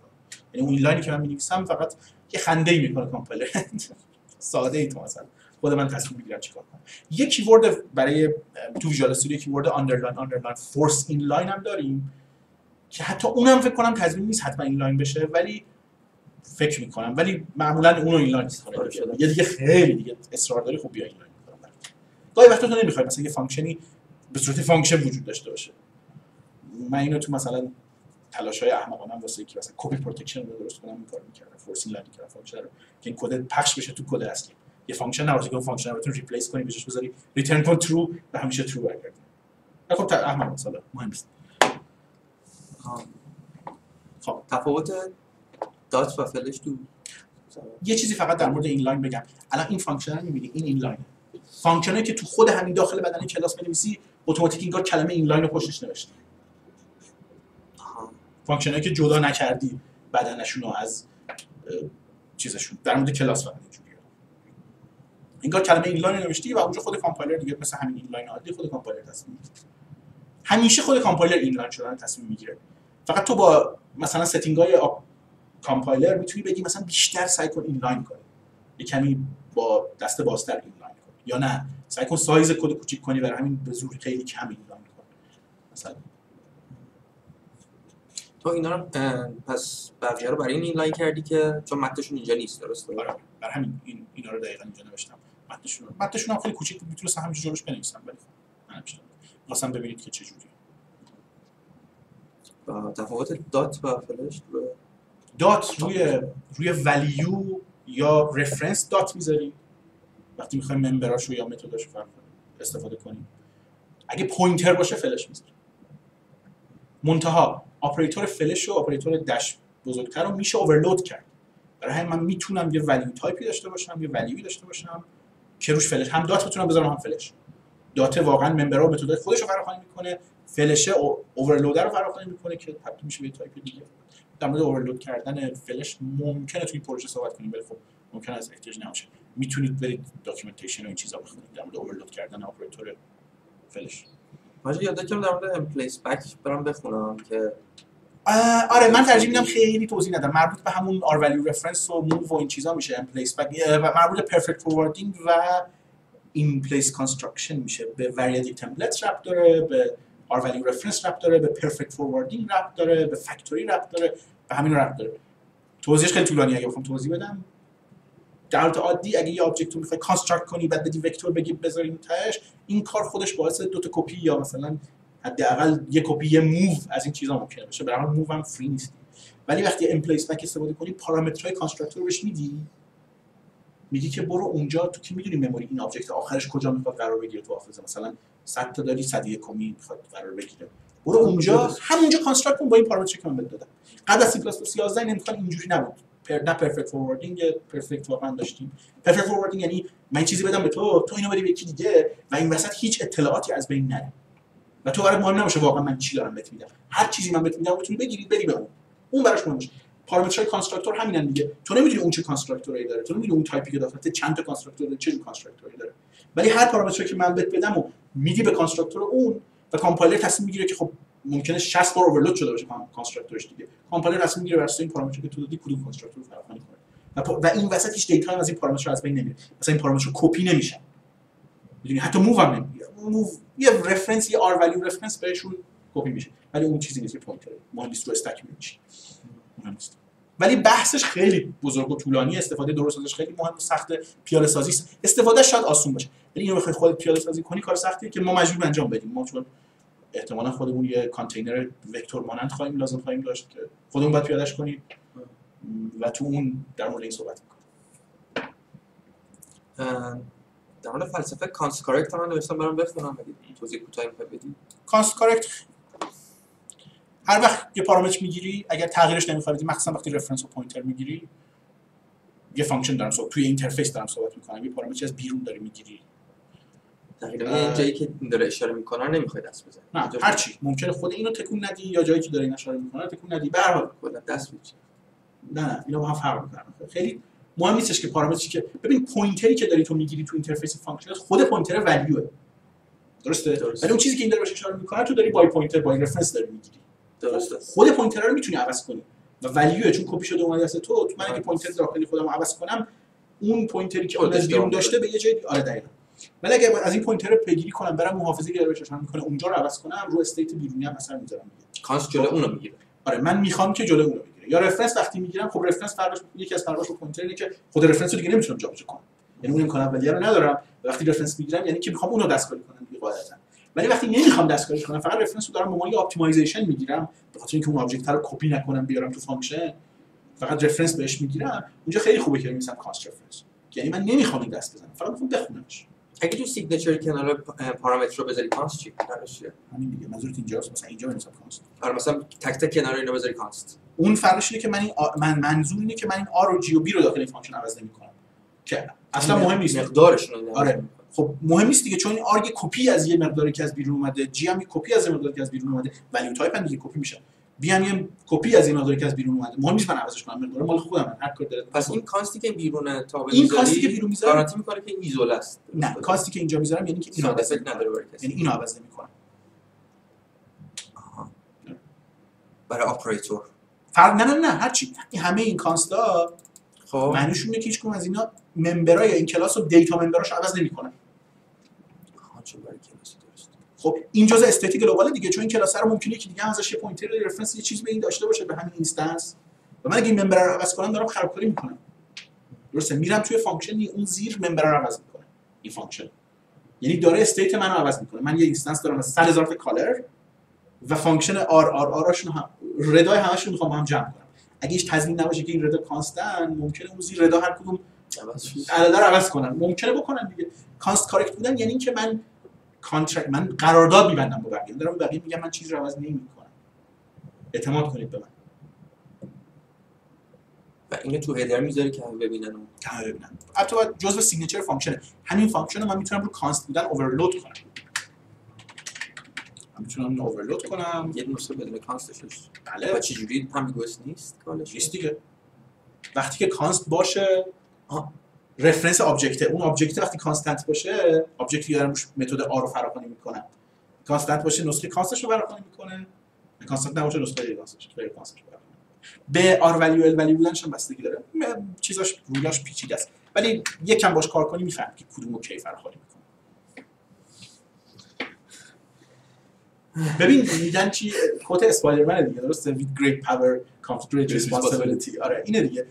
یعنی اون inline ی که من می‌نویسم فقط یه خنده‌ای می‌کنه کامپایلر. ساده ای تو مثلا. خود من تصمیم می‌گیرم چیکار کنم. یه keyword برای تو Visual Studio keyword underline underline force inline هم داریم که حتی اونم فکر کنم تضمین نیست حتما inline بشه ولی فکر می‌کنم. ولی معمولا اونو inline استفاده آره، شده. یه دیگه خیلی دیگه اصرار داری خب بیا inline می‌کنم گاهی وقتا تو نمی‌خوای مثلا یه function ی به صورت function وجود داشته باشه. من اینو تو مثلا تلاش های احمقانه واسه که مثلا copy protection رو درست کنم این کارو می‌کردم force inline کردم function رو. که این کد پخش بشه تو کد اصلی. یه function که اون function رو بتونی replace کنی بهش بذاری return کن true و همیشه true برگردونه خب تا احمق مثلا. مهم نیست. خب. تفاوت dot و فلش تو؟ یه چیزی فقط در مورد inline بگم. الان این function رو می‌بینی این inline function ی که تو خود همین داخل بدن کلاس بنویسی اتوماتیک انگار کلمه inline رو پشتش نوشتی آها. function ایی که جدا نکردی بدنشون رو از چیزشون. در مورد کلاس فقط اینجوریه انگار کلمه inline نوشتی و اونجا خود کامپایلر دیگه مثل همین inline عادی خود کامپایلر تصمیم می‌گیره همیشه خود compiler inline شدن تصمیم می‌گیره. فقط تو با مثلا setting های کامپایلر می‌تونی بگی مثلا بیشتر سعی کن inline کنی. یه کمی با دست بازتر inline کن یا نه سعی کن سایز کد کوچیک کنی برای همین به زور خیلی کم inline کن مثلا تو اینا رو پس بقیه رو برای این inline کردی که چون متنشون اینجا نیست درسته؟ برای برای همین این اینا رو دقیقا اینجا نوشتم. متنشون متنشون هم خیلی کوچیک بود می‌تونستم همینجا جلوش بنویسم ولی خب خواستم ببینید که چه جوریه. و تفاوت dot و فلش رو dot روی روی value یا reference dot می‌ذاریم وقتی می‌خوایم member اشو یا متداشو فرق استفاده کنیم. اگه pointer باشه فلش می‌ذاریم منتها اپراتور فلش و اپراتور dash بزرگتر رو میشه overload کرد. برای همین من می‌تونم یه value type ی داشته باشم یه ولیوی داشته باشم که روش فلش هم dot بتونم بذارم هم فلش. dot واقعا member ها و متدای خودش رو فراخوانی می‌کنه فلش اوورلودر رو فراخوانی می‌کنه که تبدیل میشه به تایپ دیگه. در مورد اوورلود کردن فلش ممکنه توی پروژه صحبت کنیم ولی خب ممکن از احتیاج نباشه. می‌تونید برید داکیومنتیشن و این چیزا بخونید در مورد اوورلود کردن اپراتور فلش. ماجی یاد داشتم در مورد امپلیس بک برام بخونم که آره من ترجیح میدم خیلی توضیح ندم. مربوط به همون آر ولیو رفرنس و موو و این چیزا میشه ام پلیس بک مربوط به پرفکت فوروردینگ و in-place construction میشه. به variadic templates ربط داره به r-value reference ربط داره به perfect forwarding ربط داره به factory ربط داره به همین ربط داره. توضیحش خیلی طولانی اگه بخوام توضیح بدم. در حالت عادی اگه یه object رو می‌خوای construct کنی بعد بدی vector بگی بذاریم تهش این کار خودش باعث دو تا کپی یا مثلا حداقل یه کپی move از این چیزا ممکنه بشه. همون move هم free نیست. ولی وقتی emplace back استفاده کنی پارامترهای constructor بهش میدی. میگی که برو اونجا تو که می‌دونی memory این object آخرش کجا می‌خواد قرار بگیره تو حافظه؟ مثلا 100 تا داری 100 یکمی می‌خواد قرار بگیره. برو اونجا همونجا construct کن با این پارامتری که دادم. قبل از C plus 11 این امکان اینجوری نبود. پر نه perfect forwarding perfect واقعا داشتیم. perfect forwarding یعنی من چیزی بدم به تو تو اینو بدی به یکی دیگه و این وسط هیچ اطلاعاتی از بین نره. و تو برات مهم نباشه واقعا من چی دارم بهت میدم هر چیزی من بهت میدم می‌تونی بگیری بدی به اون. اون براش مهم باشه پارامترهای constructor همینن دیگه. تو نمی‌دونی اون چه constructor ی داره. تو نمی‌دونی اون تایپی که داخل چند تا constructor داره چه constructor ی داره. ولی هر پارامتری که من بهت بدم و میدی به constructor اون و کامپایلر تصمیم می‌گیره که خب ممکنه 60 بار overload شده باشه constructor ش دیگه. کامپایلر تصمیم می‌گیره واسه این پارامتری که تو دادی کدوم constructor فراخوانی کنه. و, این وسط هیچ data از این پارامتر از بین نمیره مثلا این پارامتر کپی نمیشن. می‌دونی؟ حتی move هم نمی‌گیره. move یه reference یه r-value reference بهشون کپی میشه. ولی اون چیزی نیست که pointer مهم نیست رو stack میشه نیست ولی بحثش خیلی بزرگ و طولانی استفاده درست ازش خیلی مهم و سخت پیاده سازی است. استفاده شاید آسون باشه. ولی اینو بخوای خودت پیاده سازی کنی کار سختیه که ما مجبور انجام بدیم. ما چون احتمالا خودمون یه container vector مانند خواهیم لازم خواهیم داشت. که خودمون باید پیادهش کنیم. و تو اون در مورد این صحبت می‌کنیم. در مورد فلسفه const correct من نوشتم برام بخونم اگه توضیح کوتاهی می‌خوای بدی؟ const correct هر وقت یه پارامتر می‌گیری اگر تغییرش نمی‌خوای بدی مخصوصا وقتی reference و pointer می‌گیری یه function دارم صحبت توی interface دارم صحبت می‌کنم. یه پارامتری از بیرون داری می‌گیری. دقیقاً اه. یه جایی که این داره اشاره می‌کنه رو نمی‌خوای دست بزنی. نه هر چی. ممکنه خود اینو تکون ندی یا جایی که داره این اشاره می‌کنه تکون ندی. به هر حال. کلا دست میچی نه نه اینا با هم فرق می‌کنن. خیلی مهم نیستش که پارامتری که ببین pointer ی که داری تو می‌گیری تو interface function خود pointer value ه درسته؟ درسته. ولی اون چیزی که این داره بهش اشاره می‌کنه تو داری by pointer by reference داری می‌گیری. درسته. خود pointer رو می‌تونی عوض کنی. و value چون کپی شده اومده دست تو تو من اگه آره. pointer داخلی خودم عوض کنم اون pointer ی که اون از بیرون جواب داشته به یه جای آره دقیقاً. ولی اگه از این pointer پیگیری کنم برم محافظه که داره می‌کنه اونجا رو عوض کنم رو state بیرونی هم اثر می‌ذارم const جلو اونو می‌گیره. آره من می‌خوام که جلوی اونو بگیره. یا reference وقتی می‌گیرم خب reference فرقش یکی از فرقاش با pointer اینه که خود reference رو دیگه نمی‌تونم جابجا کنم. یعنی اون امکان اولیه رو ندارم. وقتی reference می‌گیرم یعنی که می‌خوام اونو دستکاری کنم دیگه قاعدتا. ولی وقتی نمی‌خوام دستکاریش کنم فقط reference رو دارم به عنوان یه optimization می‌گیرم. به خاطر اینکه اون object رو کپی نکنم بیارم تو function فقط reference بهش می‌گیرم. اونجا خیلی خوبه که می‌نویسم const reference یعنی من نمی‌خوام این دست بزنم. فقط می‌خوام بخونمش. اگه تو signature کنار پارامتر رو بذاری. const چی؟ چیه؟ همین دیگه. منظورت اینجاست؟ مثلا اینجا بنویسم const آره مثلا تک تک کنار اینو بذاری const اون فرقش اینه که من این آ... من منظور اینه که من این R و G و B رو داخل این function عوض نمی‌کنم. که اصلا مهم نیست. مقدارشون رو آره. خب مهم نیست دیگه چون این R یه کپی از یه مقداری که از بیرون اومده G هم یه کپی از یه مقداری که از بیرون اومده. value type هم دیگه کپی میشه. B هم یه کپی از این مقداری که از بیرون اومده. مهم نیست من عوضش کنم مقدار مال خودم هر کار داره. پس این const ی که بیرون تابع این const ی که بیرون می‌ذارم؟ گارانتی می‌کنه که این ایزوله است. نه const ی که اینجا می‌ذارم یعنی که اینو عوض. نداره یعنی اینو عوض نمی‌کنم. برای آپریتور فرق نه نه نه هرچی همه این const ا خب. معنیش اینه که هیچ کدوم از اینا member ای این کلاس و data member اش عوض نمی‌کنن آها، چون برای کلاس درست خب این جزء state global دیگه چون این کلاس رو ممکنه که دیگه ازش یه pointer reference یه چیزی به این داشته باشه به همین instance و من اگه این member رو عوض کنم دارم خرابکاری می‌کنم. درسته؟ میرم توی function اون زیر member رو عوض می‌کنه این function یعنی داره state منو عوض می‌کنه. من یه instance دارم از 100 هزار تا color و function R R R اشون هم red ای همشون می‌خوام با هم جمع کنم. اگه هیچ تضمین نباشه که این red ا const ن ممکنه اون زیر red ا هر کدوم. عددا رو عوض کنن. ممکنه بکنن دیگه. const correct بودن یعنی اینکه من contract من قرارداد میبندم با بقیه. دارم به بقیه میگم من چیزی رو عوض نمی‌کنم. اعتماد کنید به من. و اینو تو header می‌ذاری که همه ببینن همه ببینن. حتی باید جزء signature function ه همین function رو من می‌تونم رو const بودن overload کنم. من می‌تونم اینو overload کنم. یه نسخه بدون const ش بله. و چجوری؟ ambiguous نیست؟ call ش نیست دیگه. وقتی که const باشه reference object اون object وقتی constant باشه object ی دارم متد R رو فراخوانی می‌کنم کانستنت باشه نسخه کانستش رو فراخوانی می‌کنه. constant نباشه نسخه غیر const ش غیر const ش به r-value l-value بودنش هم بستگی داره. چیزاش rule اش پیچیده است. ولی یکم باش کار کنی میفهم که کدومو کی فراخوانی می‌کنه. ببین میگن چی؟ quote اسپایدرمن دیگه درسته؟ With great power comes great responsibility. آره اینه دیگه.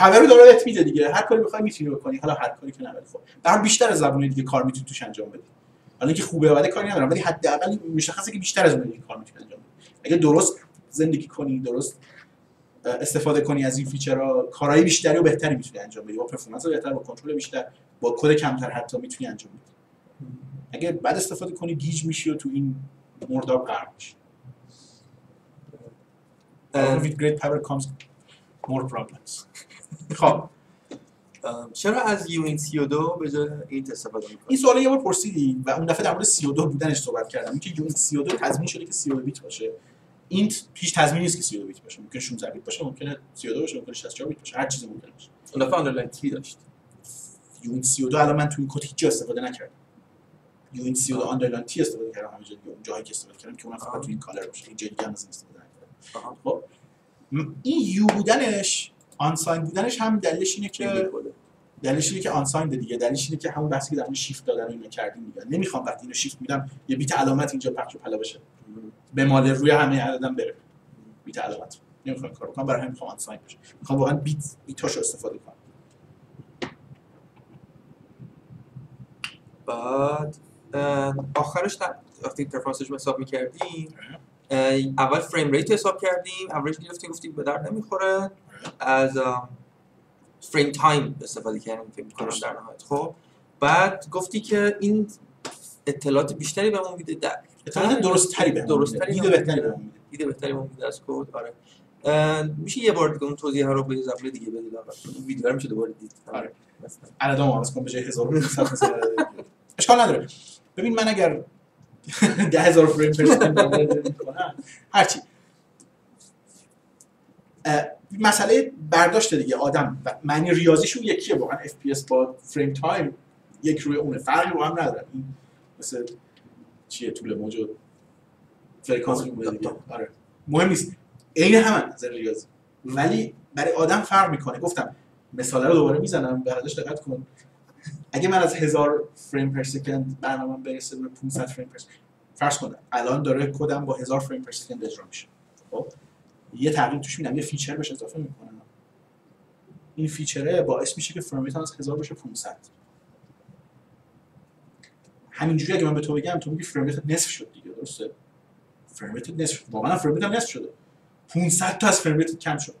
power رو داره بهت میده دیگه. هر کاری بخوای می‌تونی بکنی. حالا هر کاری که نباید خب در بیشتر از زبونی دیگه کار می‌تونی توش انجام بدی. حالا اینکه خوبه بده کاری ندارم ولی حداقل مشخصه که بیشتر از اون کار می‌تونی انجام بدی. اگه درست زندگی کنی درست استفاده کنی از این feature ها کارهای بیشتری و بهتری می‌تونی انجام بدی. با performance بهتر با کنترل بیشتر با کد کمتر حتی می‌تونی انجام بدی. اگه بد استفاده کنی گیج میشی و تو این مرداب غرق میشی. with great power comes more problems. خب. چرا از uint 32 به جای int استفاده این می‌کنی؟ سوال یه بار پرسیدی و اون دفعه در مورد 32 بودنش صحبت کردم. اینکه uint 32 تضمین شده که 32 بیت باشه. int هیچ تضمینی نیست که 32 بیت باشه. ممکن 16 بیت باشه ممکنه 32 باشه ممکنه 64 بیت باشه. هر چیزی ممکنه باشه. اون دفعه underline t داشت. uint 32 الان من تو این کد هیچ جا استفاده نکردم. uint 32 underline t استفاده کردم. همه جا دیگه اون جایی که استفاده کردم که اونم فقط. تو این color باشه. هیچ جای دیگه هم از این استفاده نکردم. خب. این u بودنش unsigned بودنش هم دلیلش اینه که دلیلش اینه که unsigned دیگه. دلیلش اینه که همون بحثی که در مورد شیفت دادن و اینا کردیم دیگه. نمی‌خوام وقتی اینو شیفت میدم یه بیت علامت اینجا پخش و پلا بشه. به مال روی همه عددم بره. بیت علامت. نمی‌خوام کار کنم برای همین می‌خوام unsigned بشه. می‌خوام واقعا بیت بیتاشو استفاده کنم. بعد آخرش وقتی performance ش حساب می‌کردیم. اول frame rate حساب کردیم. اولش گرفتیم گفتیم به درد نمی‌خوره. از frame time استفاده کردیم فکر می‌کنم در نهایت. خب بعد گفتی که این اطلاعات بیشتری بهمون میده در اطلاعات درست تری به درست تری ایده بهتری بهمون میده. ایده بهتری بهمون میده. از کد آره. میشه یه بار دیگه اون توضیح ها رو به زبان دیگه بدید. آقا اون ویدیو رو میشه دوباره دید. آره. مثلا. عددا رو عوض کن به جای 1500 مثلا اشکال نداره. ببین من اگر 10000 frame per ثانیه هرچی. مسئله برداشت دیگه. آدم معنی ریاضیشون یکیه واقعا. FPS با frame time یک روی اونه. فرقی با هم نداره. این مثل چیه؟ طول موج و فرکانس دیگه. آره. مهم نیست. عین هم نظر ریاضی. ولی برای آدم فرق می‌کنه. گفتم مثال رو دوباره می‌زنم. ازش دقت کن. اگه من از هزار frame per second برنامه برسه به 500 frame per فرض کن الان داره کدم با هزار frame per second اجرا میشه. خب؟ یه تغییر توش میدم یه feature بهش اضافه می‌کنم. این feature ه باعث میشه که frame rate از 1000 بشه 500 همینجوری اگه من به تو بگم تو میگی frame rate نصف شد دیگه درسته؟ frame rate نصف شد. واقعا frame rate هم نصف شده. 500 تا از frame rate کم شد.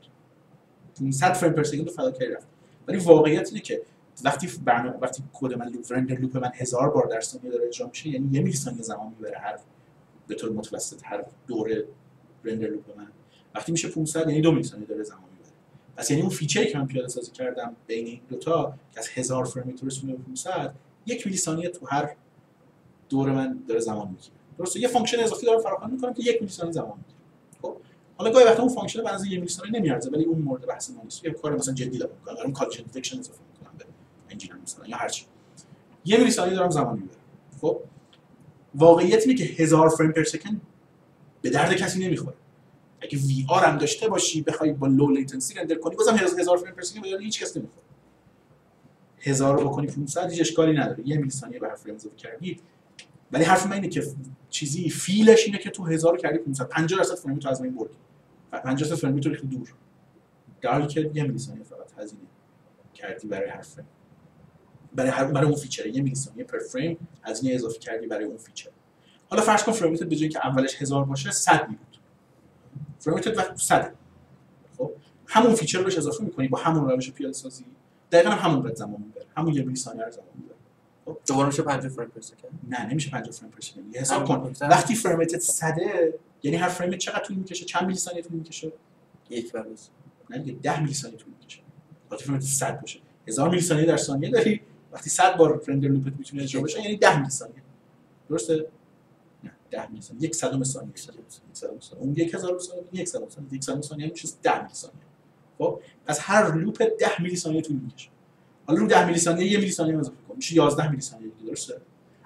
500 frame per second فدا کردی رفت. ولی واقعیت اینه که وقتی برنامه وقتی کد من loop render loop من هزار بار در ثانیه داره اجرا میشه یعنی یه میلی ثانیه زمان می‌بره هر به طور متوسط هر دوره render loop من. وقتی میشه 500 یعنی دو میلی ثانیه داره زمان می‌بره پس یعنی اون feature ی که من پیاده سازی کردم بین این دوتا که از هزار frame rate رسونه به 500 یک میلی ثانیه تو هر دور من داره زمان می‌گیره. درسته؟ یه function اضافی داره فراهم می‌کنم که یک میلی ثانیه زمان می‌گیره. خب؟ حالا گاهی وقتا اون function به یک میلی ثانیه نمیارزه ولی اون مورد بحث ما نیست. یه کار مثلا جدی دارم می‌کنم دارم collision detection اضافه می‌کنم به engine م مثلا یا هر چی. یه میلی ثانیه دارم زمان می‌بره خب؟ واقعیت اینه که هزار frame per second به درد کسی نمی‌خوره. اگه VR هم داشته باشی بخوای با low latency render کنی بازم هزار هزار frame per ثانیه هیچ کس نمی‌خوره هزار رو بکنی 500 هیچ اشکالی نداره. یه میلی ثانیه به هر فریم اضافه کردی ولی حرف من اینه که چیزی feel ش اینه که تو هزار کردی 500 50 درصد فریم تو از بین بردی. 50 درصد فریم تو ریختی دور. در که یه میلی ثانیه فقط هزینه کردی برای هر فریم. برای هر برای اون feature. یه میلی ثانیه per frame هزینه اضافه کردی برای اون feature. حالا فرض کن فریم به جای که اولش هزار باشه 100 می بود فریم وقت 100 خب؟ همون feature رو بهش اضافه می‌کنی با همون روش پیاده سازی دقیقاً همون رد زمان می‌بره. همون یه میلی ثانیه زمان می‌بره. دوباره میشه 50 frame per ثانیه نه نمیشه 50 frame per ثانیه حساب کن. وقتی فریم صده یعنی هر فریم چقدر طول می‌کشه؟ چند میلی ثانیه طول می‌کشه؟ یک بروز نه دیگه 10 میلی ثانیه طول می‌کشه. وقتی فریم 100 باشه. 1000 میلی ثانیه در ثانیه داری. وقتی 100 بار render loop ت می‌تونه اجرا بشه یعنی 10 میلی ثانیه درسته؟ 10 میلی ثانیه یک صدم ثانیه یک صدم ثانیه. اون 1000 ثانیه یک صدم ثانیه یک صدم ثانیه میشه 10 میلی ثانیه. خب؟ پس هر loop 10 میلی ثانیه طول می‌کشه. حالا رو 10 میلی ثانیه یه میلی ثانیه اضافه کن میشه 11 میلی ثانیه دیگه درسته؟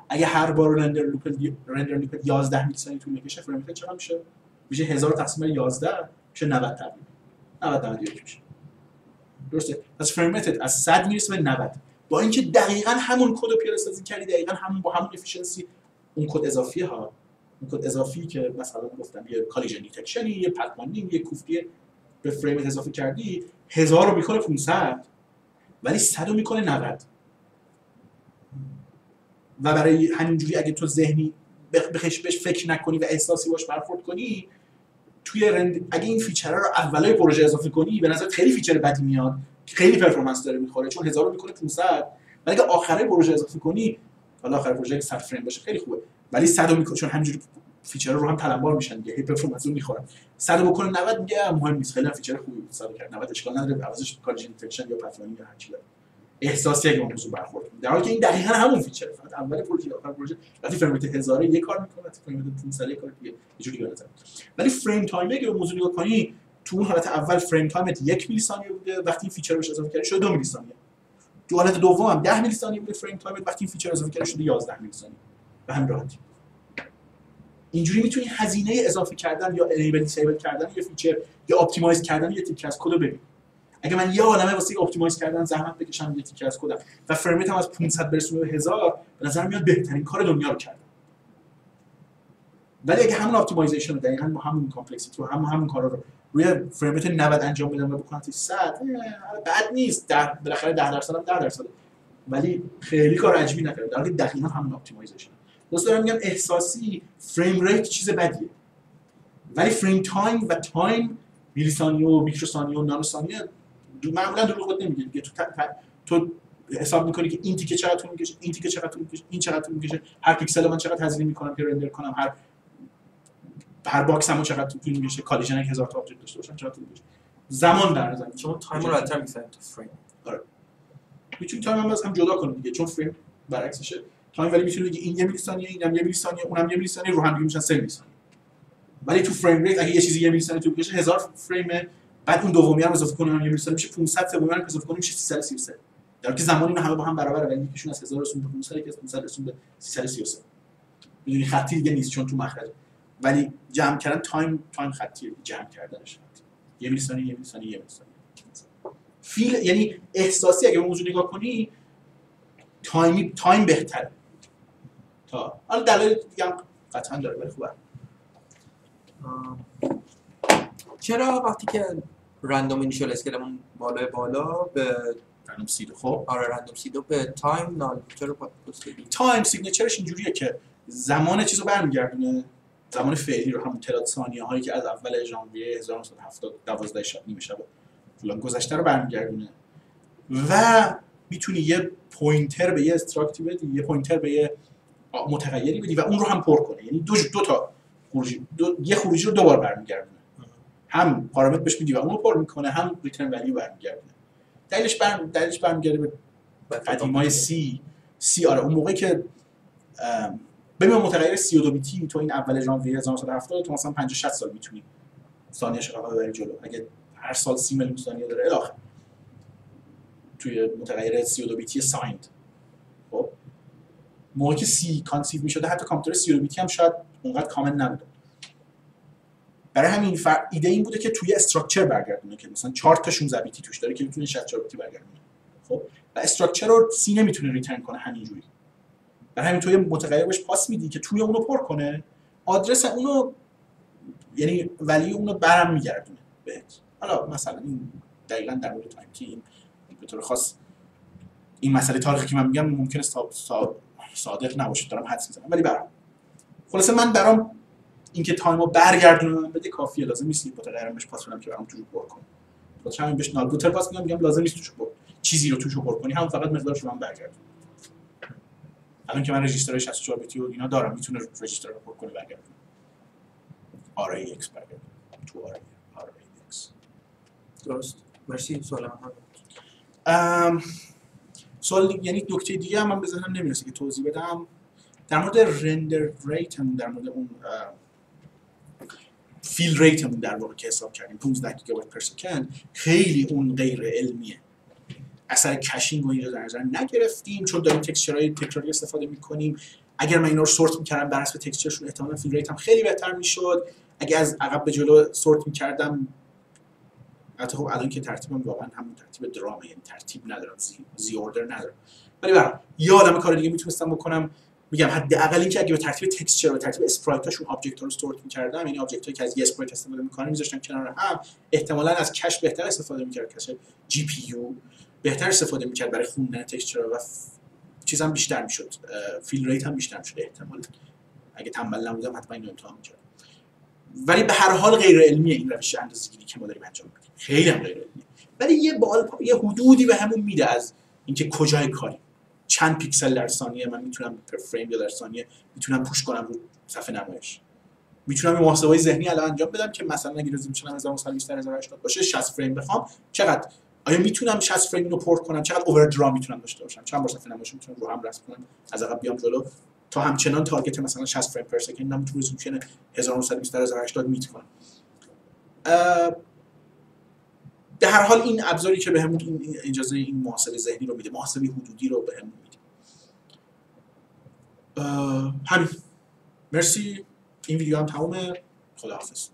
اگه هر بار render loop render loop 11 میلی ثانیه طول می‌کشه frame rate چقدر میشه؟ میشه 1000 تقسیم بر 11 میشه 90 تقریبا 90 91 میشه. درسته؟ پس فریم از 100 می‌رسه به 90 با اینکه دقیقا همون کد رو پیاده سازی کردی دقیقا همون با همون efficiency اون کد اضافی ها کد اضافی که مثلا گفتم یه collision detection ی یه path finding یه کوفتی به فریم اضافه کردی 1000 رو می‌کنه 500 ولی 100 رو می‌کنه 90 و برای همینجوری اگه تو ذهنی بخ- بخش بهش فکر نکنی و احساسی باش برخورد کنی توی رند اگه این feature ها رو اولای پروژه اضافه کنی به نظر خیلی feature بدی میاد خیلی performance داره می‌خوره چون 1000 رو می‌کنه 500 ولی اگه آخره پروژه اضافه کنی حالا آخر پروژه 100 فریم باشه خیلی خوبه. ولی 100 رو می‌کنه چون همینجوری feature رو هم تلمبار میشن دیگه. هی performance رو می‌خورن. 100 رو بکنه 90 میگه مهم نیست خیلی feature خوبی بود 100 کرد. 90 اشکال نداره عوضش collision detection یا پتمانی یا هر چی داره. احساسی اگه موضوع برخورد. در حالی که این دقیقاً همون feature فقط اول پروژه آخر پروژه. وقتی rate 1000 یه کار می‌کنه وقتی frame rate 500 یه کار دیگه. یه جوری بنظر ولی frame time اگه به موضوع نگاه کنی تو اون حالت اول frame time ت یک میلی ثانیه بوده وقتی این feature بهش اضافه کردی شده دو میلی ثانیه تو حالت دوم هم 10 میلی ثانیه بوده frame time ت وقتی این feature اضافه کردی شده 11 میلی ثانیه به همین راحتی. اینجوری می‌تونی هزینه اضافه کردن یا enable disable کردن یه feature یا optimize کردن یه تیکه از کد ببین اگه من یه عالمه واسه optimize کردن زحمت بکشم یه تیکه از کدم. و frame rate هم از 500 برسونه به 1000 به نظر میاد بهترین کار دنیا رو کردم ولی اگه همون optimization رو دقیقاً با همون complexity و همون همون کارا رو روی frame rate 90 انجام بدم و بکنم تا 100 اه، بد نیست. در بالاخره 10 درصد هم 10 درصد ولی خیلی کار عجیبی نکرده. در حالی دقیقاً همون optimization دوست دارم میگم احساسی frame rate چیز بدیه. ولی frame time و time میلی ثانیه و میکرو ثانیه و نانو ثانیه دو- معمولا دروغ بهت نمیگه دیگه تو تو حساب می‌کنی که این تیکه چقدر طول می‌کشه این تیکه چقدر طول می‌کشه این چقدر طول می‌کشه هر پیکسل من چقدر هزینه می‌کنم که render کنم هر هر box هم چقدر طول می‌کشه collision یک هزار تا object داشته باشم چقدر طول می‌کشه. زمان در نظر. شما time رو راحت‌تر می‌گذارید تو فریم می‌تونی time هم باز هم جدا کنی دیگه چون فریم برعکسشه. time ولی می‌تونی بگی این یه میلی ثانیه اینم یه میلی ثانیه اونم یه میلی ثانیه رو هم دیگه میشن 3 میلی ولی تو frame rate اگه یه چیزی یه میلی ثانیه طول بکشه 1000 فریم بعد اون دومی هم اضافه کنیم یه میلی ثانیه میشه 500 سومی هم اضافه کنیم میشه 333 در حالی که زمان اینا همه با هم برابره ولی یکیشون از 1000 رسون به 500 یکی از 500 رسون به 333 می‌دونی خطی دیگه نیست چون تو مخرج. ولی جمع کردن time time خطیه جمع کردنش خطی. یه میلی ثانیه یه میلی ثانیه یه میلی ثانیه feel یعنی احساسی اگه به موضوع نگاه کنی time ی time بهتره. تا. حالا دلایل دیگه هم قطعا داره ولی خوبه. چرا وقتی که رندوم اینیشال اسکیلمون بالا بالا به رندوم سید خب. آره رندوم سیدو به تایم نال چرا تایم سیگنچرش اینجوریه که زمان چیز رو برمیگردونه. زمان فعلی رو همون تعداد ثانیه هایی که از اول ژانویه 1970 12 شب نیمه شب فلان گذشته رو برمیگردونه. و می‌تونی یه pointer به یه struct ی بدی یه pointer به یه متغیری بدی و اون رو هم پر کنه یعنی دو دو تا خروجی دو، یه خروجی رو دو بار برمیگردونه. هم پارامتر بهش میدی و اون رو پر می‌کنه هم return value برمیگردونه. دلیلش بر دلیلش برمیگرده به قدیمای C C آره اون موقعی که ببین متغیر 32 bit ی تو این اول ژانویه 1970 تو مثلا 50 60 سال می‌تونی ثانیه‌اش رو ببری جلو. اگه هر سال 30 میلیون ثانیه داره الاخر توی متغیر 32 بیتی signed موقعی که C conceive می‌شده حتی کامپیوتر 32 بیتی هم شاید اونقدر کامل نبوده. برای همین فر... ایده این بوده که توی structure برگردونه که مثلا 4 تا 16 بیتی توش داره که می‌تونه 64 بیتی برگردونه. خب؟ و structure رو C نمی‌تونه return کنه همینجوری. برای همین توی متغیر بهش pass میدی که توی اونو پر کنه آدرس اونو یعنی ولی اونو برم میگردونه بهت. حالا مثلا این دقیقا در مورد time کی این به طور خاص این مسئله تاریخی که من میگم ممکنه سا... صادق نباشه دارم حدس می‌زنم. ولی برام خلاصه من برام اینکه time و برگردونه من بده کافیه لازم نیست متغیرم بهش pass بدم که برام توش پر کنه خلاص همین بهش null pointer pass میدم میگم لازم نیست توش پر چیزی رو توش پر کنی. هم فقط مقدارش رو من برگردون الان که من register 64 بیتی و اینا دارم می‌تونه register رو پر کنه برگردونه RAX برگردونه تو RA RAX. درست. مرسی. سوال من سوال یعنی نکته دیگه هم من به ذهنم نمی‌رسه که توضیح بدم. در مورد render rate هم در مورد اون fill rate همون در واقع که حساب کردیم 15 گیگابایت per second خیلی اون غیر علمیه. اثر caching و اینجا در نظر نگرفتیم چون داریم texture های تکراری استفاده می‌کنیم. اگر من اینا رو sort می‌کردم بر حسب texture شون احتمالاً fill rate هم خیلی بهتر می‌شد. اگه از عقب به جلو sort می‌کردم البته خب الان که ترتیبم واقعا همون ترتیب draw مه یعنی ترتیب ندارم Z, Z order ندارم. ولی برام یه عالمه کار دیگه می‌تونستم بکنم. میگم حداقل اینکه اگه به ترتیب texture و ترتیب sprite اشون object رو sort می‌کردم یعنی object که از یه sprite استفاده می‌کنن میذاشتم کنار هم. احتمالا از cache بهتر استفاده می‌کرد cache GPU بهتر استفاده می‌کرد برای خوندن texture و ف... چیزم بیشتر می‌شد fill rate هم بیشتر می‌شد احتمالا. اگه تنبل نبودم حتما اینو امتحان می‌کردم. ولی به هر حال غیر علمیه این روش اندازه‌گیری که ما داریم انجام میدیم. خیلی هم غیر علمیه ولی یه بال یه حدودی بهمون میده از اینکه کجای کاری. چند پیکسل در ثانیه من می‌تونم per frame در ثانیه می‌تونم push کنم رو صفحه نمایش. می‌تونم محاسبه ذهنی الان انجام بدم که مثلا اگه رزولوشن 1920 1080 باشه 60 فریم بخوام چقدر؟ آیا می‌تونم 60 فریم رو پر کنم؟ چقدر اووردرا می‌تونم داشته باشم؟ چند بار صفحه نمایش می‌تونم رو هم رسم کنم؟ از عقب بیام جلو. تا همچنان تارگت مثلا 60 فریم پر سکند هم تو رزولوشن 1920 1080 میت کنم به هر حال این ابزاری که بهمون به این اجازه این محاسبه ذهنی رو میده محاسبه حدودی رو بهمون میده. همین. مرسی. این ویدیو هم تمومه. خداحافظ.